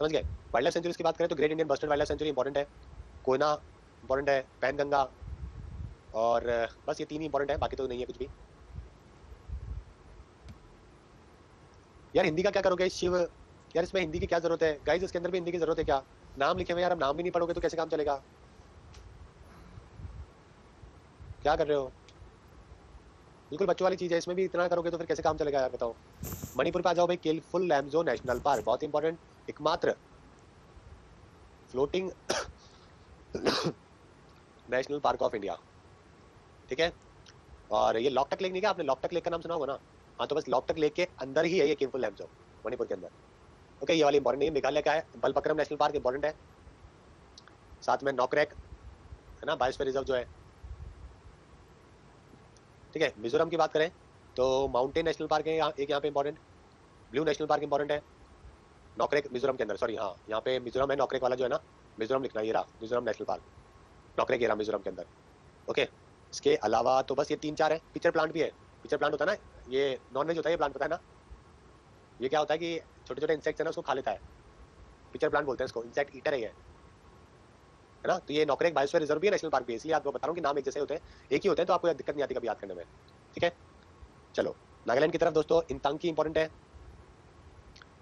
समझ गए? वाइल्ड लाइफ सेंचुरी की बात करें तो great Indian bustard wild life sanctuary important है। कोयना इंपॉर्टेंट है पैन गंगा और बस ये तीन इंपॉर्टेंट है बाकी तो नहीं है कुछ भी। यार हिंदी का क्या करोगे? शिव यार इसमें हिंदी की क्या ज़रूरत है? गाइज़ इसके अंदर भी हिंदी की ज़रूरत है क्या? नाम लिखे हुए यार हम नाम भी नहीं पढ़ोगे तो कैसे काम चलेगा? क्या कर रहे हो? बिल्कुल बच्चों वाली चीज़ है, इसमें भी इतना करोगे तो फिर कैसे काम चलेगा यार बताओ। मणिपुर पे आ जाओ भाई केलफुल लैमजो नेशनल पार्क बहुत इंपॉर्टेंट एकमात्र floating national park of India ठीक है? और ये लॉकटक लेक नहीं क्या आपने? लॉकटक लेक का नाम सुना होगा ना? हाँ तो बस लॉकटक लेक के अंदर ही है ये केलफुल लैमजो मणिपुर के अंदर। ओके, ये वाली इंपॉर्टेंट नहीं मेघालय का है। बलपक्रम नेशनल पार्क इंपॉर्टेंट है। साथ में नॉकरैक है ना? बायोस्फीयर रिज़र्व जो है। ठीक है, मिजोरम की बात करें तो माउंटेन नेशनल पार्क है, एक यहाँ पे important blue national park important है नौकरेक मिजोरम के अंदर सॉरी हाँ यहाँ पे मिजोरम है नौकरेक वाला जो है ना, मिजोरम लिखना ये रहा, मिजोरम नेशनल पार्क नौकरेक ये रहा, मिजोरम के अंदर ओके इसके अलावा तो बस ये तीन चार है पिक्चर प्लांट भी है पिक्चर प्लांट होता है ना, ये नॉन वेज होता है, ये प्लांट पता है ना, ये क्या होता है कि छोटे छोटे इंसेक्ट्स है ना, उसको खा लेता है पिक्चर प्लांट बोलते हैं इसको इंसेक्ट ईटर है है ना? तो ये नौकरी बायोस्फीयर रिज़र्व भी है नेशनल पार्क भी इसलिए आपको बता रहा हूँ कि नाम एक जैसे होते हैं। एक ही होते हैं तो आपको दिक्कत नहीं आती कभी याद करने में। ठीक है? चलो, नागालैंड की तरफ़ दोस्तों, इंतांग की इंपॉर्टेंट है।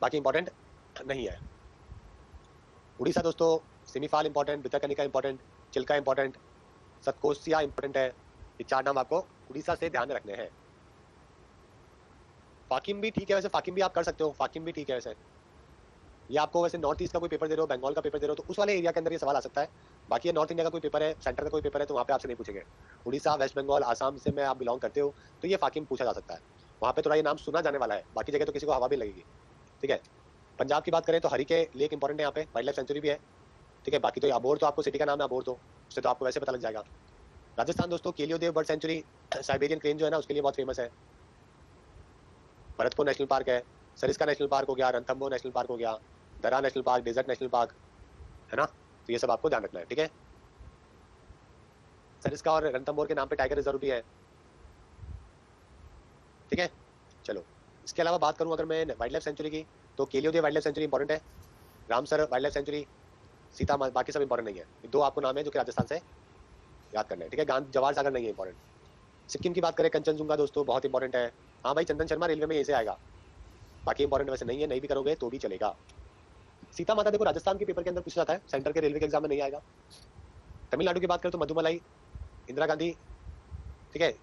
बाकी इंपॉर्टेंट नहीं है। उड़ीसा दोस्तों Similipal important Bhitarkanika important Chilika important Satkosia important है। ये चार नाम आपको उड़ीसा से ध्यान रखने हैं। फाकिम भी ठीक है वैसे, फाकिम भी आप कर सकते हो। फाकिम भी ठीक है वैसे। ये आपको वैसे नॉर्थ ईस्ट का कोई पेपर दे रहे हो बंगाल का पेपर दे रहे हो तो उस वाले एरिया के अंदर ये सवाल आ सकता है। बाकी नॉर्थ इंडिया का कोई पेपर है सेंटर का कोई पेपर है तो वहाँ पे आपसे नहीं पूछेंगे। उड़ीसा वेस्ट बंगाल आसाम से मैं आप बिलोंग करते हो तो ये फाकिम पूछा जा सकता है। वहाँ पे थोड़ा ये नाम सुना जाने वाला है, बाकी जगह तो किसी को हवा भी लगेगी। ठीक है? पंजाब की बात करें तो हरी के लेक इंपॉर्टेंट है यहाँ पे वाइल्ड लाइफ सेंचुरी भी है। ठीक है? बाकी तो अबोर तो आपको सिटी का नाम है अबोर तो। उससे तो आपको वैसे पता लग जाएगा। राजस्थान दोस्तों Keoladeo bird sanctuary Siberian crane जो है ना, उसके लिए बहुत फ़ेमस है। भरतपुर नेशनल पार्क है। सरिस्का नेशनल पार्क हो गया रणथम्बो नेशनल पार्क हो गया Darrah national park, desert national park, है ना? तो ये सब आपको ध्यान रखना है, ठीक है? सरिस्का और रणथम्बोर के नाम पे टाइगर रिज़र्व भी है। ठीक है? चलो, इसके अलावा बात करूँ अगर मैं वाइल्ड लाइफ सेंचुरी की तो Keoladeo wild life sanctuary important है, Ramsar wild life sanctuary Sita बाकी सब इंपॉर्टेंट नहीं है। दो आपको नाम है जो कि राजस्थान से याद करना है, ठीक है? गांध, जवाहर सागर नहीं है इंपॉर्टेंट सिक्किम की बात करें, कंचनजुंगा दोस्तों, बहुत इंपॉर्टेंट है। हाँ भाई, चंदन शर्मा रेलवे में यहीं से आएगा। बाकी इंपॉर्टेंट वैसे नहीं है, नहीं भी करोगे तो भी चलेगा। सीता माता देखो, राजस्थान के पेपर के अंदर पूछा जाता है सेंटर के रेलवे के एग्ज़ाम में नहीं आएगा। तमिलनाडु की बात करें तो मधुमलाई, इंदिरा गांधी, ठीक है?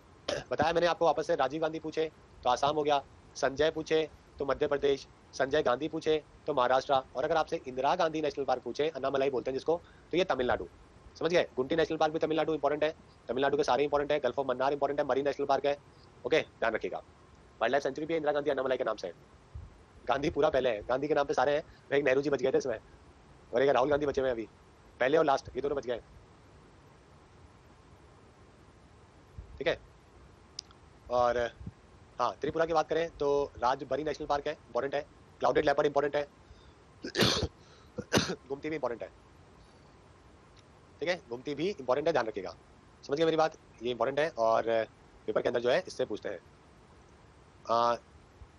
बताया मैंने आपको वापस से, राजीव गांधी पूछे तो आसाम हो गया, संजय पूछे तो मध्य प्रदेश, संजय गांधी पूछे तो महाराष्ट्र, और अगर आपसे इंदिरा गांधी नेशनल पार्क पूछे, अन्नामलाई बोलते हैं जिसको तो ये तमिलनाडु। समझ गए? गुंटी नेशनल पार्क भी तमिलनाडु इंपॉर्टेंट है, तमिलनाडु के सारे इंपॉर्टेंट है गल्फ ऑफ़ मन्नार इंपॉर्टेंट है मरीन नेशनल पार्क है ओके ध्यान रखिएगा। वाइल्ड लाइफ सेंचुरी भी इंदिरा गांधी, अन्नामलाई के नाम से गांधी पूरा पहले है। गांधी के नाम पे सारे हैं। एक नेहरू जी बच गए थे इसमें। और एक राहुल गांधी बचे हुए अभी। पहले और लास्ट ये दोनों बच गए। ठीक है? और हाँ त्रिपुरा की बात करें तो राजबरी नेशनल पार्क है इंपॉर्टेंट है। क्लाउडेड लेपर्ड इंपॉर्टेंट है। <coughs> गुमती भी इंपॉर्टेंट है। ठीक है? गुमती भी इंपॉर्टेंट है, ध्यान रखिएगा। समझ गए मेरी बात? ये इंपॉर्टेंट है और पेपर के अंदर जो है, इससे पूछते हैं।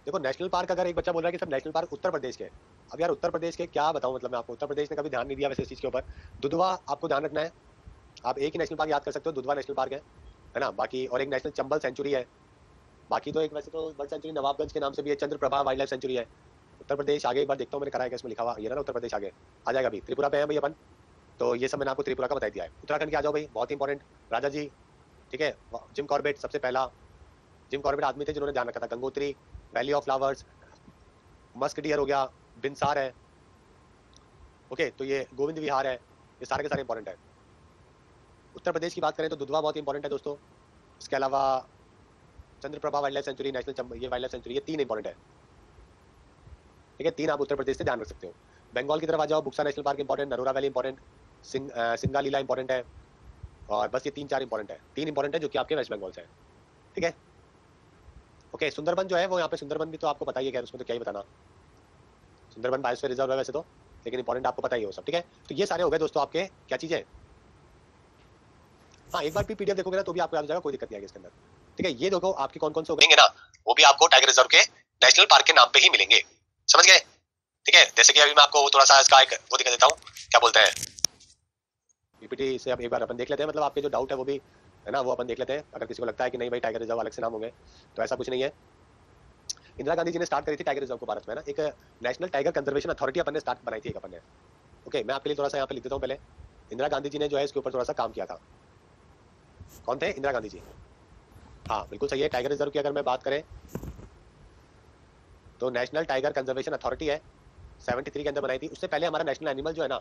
देखो नेशनल पार्क अगर एक बच्चा बोल रहा है कि सब नेशनल पार्क उत्तर प्रदेश के अब यार, उत्तर प्रदेश के क्या बताऊँ मतलब मैं आपको, उत्तर प्रदेश ने कभी ध्यान नहीं दिया वैसे इस चीज़ के ऊपर। दुधवा, आपको ध्यान रखना है। आप एक ही नेशनल पार्क याद कर सकते हो, दुधवा नेशनल पार्क है है ना? बाकी, और एक नेशनल चंबल सेंचुरी है। बाकी तो एक, वैसे तो बर्ड सेंचुरी नवाबगंज के नाम से भी है चंद्रप्रभा वाइल्ड लाइफ सेंचुरी है। उत्तर प्रदेश आगे एक बार देखता हूँ, मैंने कराया इसमें लिखा हुआ, ये ना उत्तर प्रदेश आगे। आ जाएगा अभी। त्रिपुरा पे है भाई अपन। तो ये सब मैंने आपको त्रिपुरा का बता दिया है। उत्तराखंड के आ जाओ भाई, बहुत इंपॉर्टेंट राजा जी, ठीक है? जिम कॉर्बेट सबसे पहला। जिम कॉर्बेट आदमी थे जिन्होंने ध्यान रखा था। Gangotri valley of flowers musk deer हो गया बिनसार है। ओके तो ये गोविंद विहार है, ये सारे के सारे इंपॉर्टेंट है। उत्तर प्रदेश की बात करें तो दुधवा बहुत इंपॉर्टेंट है दोस्तों। इसके अलावा Chandraprabha wild life sanctuary national ये वाइल्ड लाइफ सेंचुरी ये तीन इंपॉर्टेंट है। ठीक है, तीन आप उत्तर प्रदेश से ध्यान रख सकते हो। बंगाल की तरफ़ आ जाओ Buxa national park important Narora valley important सिंग सिंगालीला इंपॉर्टेंट है। और बस ये तीन चार इंपॉर्टेंट है। तीन इंपॉर्टेंट है जो कि आपके वेस्ट बंगाल से है। ठीक है? ओके सुंदरबन जो है वो यहाँ पे सुंदरबन भी तो आपको पता ही है उसमें तो क्या ही बताना। सुंदरबन बायोस्फीयर रिज़र्व है वैसे तो लेकिन इंपॉर्टेंट आपको पता ही हो सब ठीक है? तो ये सारे हो गए दोस्तों आपके क्या चीज़ें हाँ? एक बार भी पीडीएफ देखोगे ना तो भी आपको याद हो जाएगा कोई दिक्कत नहीं आएगी इसके अंदर ठीक है? ये देखो आपके कौन कौन से हो गए? ना? वो भी आपको टाइगर रिज़र्व के नेशनल पार्क के नाम पे ही मिलेंगे समझ गए? ठीक है? जैसे कि अभी मैं आपको थोड़ा सा इसका एक वो दिखा देता हूँ क्या बोलते हैं? पीपीटी से अब एक बार अपन देख लेते हैं मतलब आपके जो डाउट है वो भी है ना? वो अपन देख लेते हैं। अगर किसी को लगता है कि नहीं भाई टाइगर रिज़र्व अलग से नाम होंगे तो ऐसा कुछ नहीं है। इंदिरा गांधी जी ने स्टार्ट करी थी टाइगर रिज़र्व को भारत में ना? एक नेशनल टाइगर कंजर्वेशन अथॉरिटी अपन ने स्टार्ट बनाई थी एक अपन ने। ओके मैं आपके लिए थोड़ा सा यहाँ पे लिख देता हूँ पहले। इंदिरा गांधी जी ने जो है इसके ऊपर थोड़ा सा काम किया था। कौन थे? इंदिरा गांधी जी। हाँ बिल्कुल सही है। टाइगर रिज़र्व की अगर मैं बात करें तो नेशनल टाइगर कंजर्वेशन अथॉरिटी है 73 के अंदर बनाई थी। उससे पहले हमारा नेशनल एनिमल जो है ना,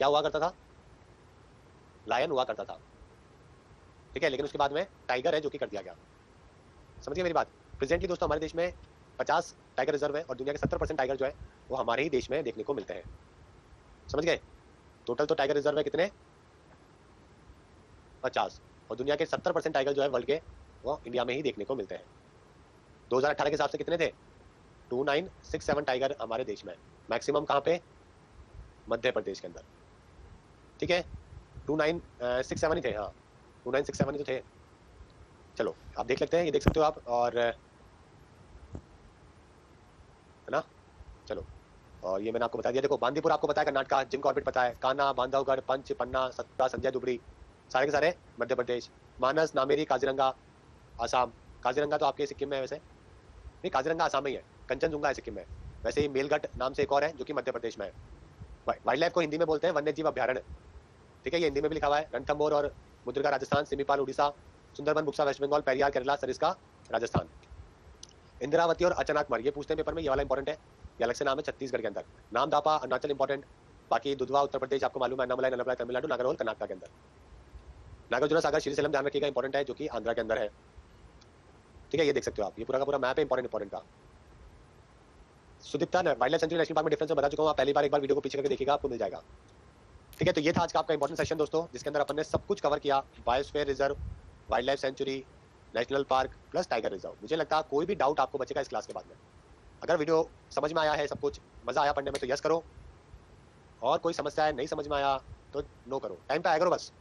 क्या हुआ करता था? लायन हुआ करता था। ठीक है, लेकिन उसके बाद में टाइगर है जो कि कर दिया गया। समझिए मेरी बात? प्रेजेंटली दोस्तों, हमारे देश में 50 टाइगर रिज़र्व है और दुनिया के 70 परसेंट टाइगर जो है, वो हमारे ही देश में देखने को मिलते हैं। समझ गए? टोटल तो टाइगर रिज़र्व है कितने? पचास। और दुनिया के 70 परसेंट टाइगर जो है वर्ल्ड के, वो इंडिया में ही देखने को मिलते हैं। 2018 के हिसाब से कितने थे? 2967 टाइगर हमारे देश में। मैक्सिमम कहाँ पे? मध्य प्रदेश के अंदर। ठीक है? 2967 ही थे हाँ। 2967 ही तो थे। चलो, आप देख लेते हैं, ये देख सकते हो आप, और, है ना? चलो, और ये मैंने आपको बता दिया। देखो, बांदीपुर आपको बताया कर्नाटका जिम कॉर्बेट है काना बांधवगढ़, पंच, पन्ना, सत्ता संजय दुबरी सारे के सारे मध्य प्रदेश, मानस, नामेरी, काजीरंगा, आसाम। काजीरंगा तो आपके सिक्किम में है वैसे। नहीं, काजीरंगा आसाम ही है, कंचनजुंगा है सिक्किम में। वैसे ही मेलगढ़ नाम से एक और है, जो कि मध्य प्रदेश में है। वाइल्ड लाइफ को हिंदी में बोलते हैं वन्य जीव अभ्यारण ठीक है, ये हिंदी में भी लिखा हुआ है रणथम्बोर और मुद्रिका, राजस्थान सिमीपाल उड़ीसा, सुंदरबन, बुक्सा, वेस्ट बंगाल, पेरियार, केरला, सरिस्का, राजस्थान। इंदिरावती और अचानक ये पूछते हैं पेपर में, ये वाला इंपॉर्टेंट है। ये अलग से नाम है, छत्तीसगढ़ के अंदर। नाम दापा, अरुणाचल इंपॉर्टेंट बाकी दुधवा, उत्तर प्रदेश, आपको मालूम है नमलाई नलपलाई तमिलनाडु, नागरहोल, कर्नाटक के अंदर। नागार्जुना सागर श्रीशैलम ध्यान रखिएगा इंपॉर्टेंट है, जो कि आंध्रा के अंदर है। ठीक है, ये देख सकते हो आप। ये पूरा का पूरा मैप है इंपॉर्टेंट इंपॉर्टेंट का। Sudipta wild life sanctuary national park में डिफरेंस बता चुका हूँ। पहली बार, एक बार वीडियो को पीछे करके देखिएगा, आपको मिल जाएगा। ठीक है तो ये था आज का आपका इंपॉर्टेंट सेशन दोस्तों, जिसके अंदर अपन ने सब कुछ कवर किया। Biosphere reserve wild life sanctuary national park plus tiger reserve मुझे लगता है कोई भी डाउट आपको बचेगा इस क्लास के बाद में। अगर वीडियो समझ में आया है सब कुछ, मज़ा आया पढ़ने में तो यस करो। और कोई समस्या है, नहीं समझ में आया तो नो करो। टाइम पे आया करो बस।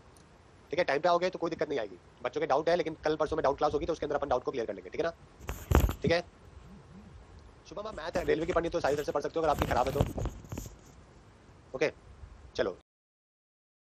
ठीक है टाइम पे आओगे तो कोई दिक्कत नहीं आएगी। बच्चों के डाउट है, लेकिन कल परसों में डाउट क्लास होगी तो उसके अंदर अपन डाउट को क्लियर कर लेंगे। ठीक है ना? ठीक है? सुबह मैथ है रेलवे की पढ़नी तो सारी तरह से पढ़ सकते हो, अगर आपकी खराब है तो। ओके चलो।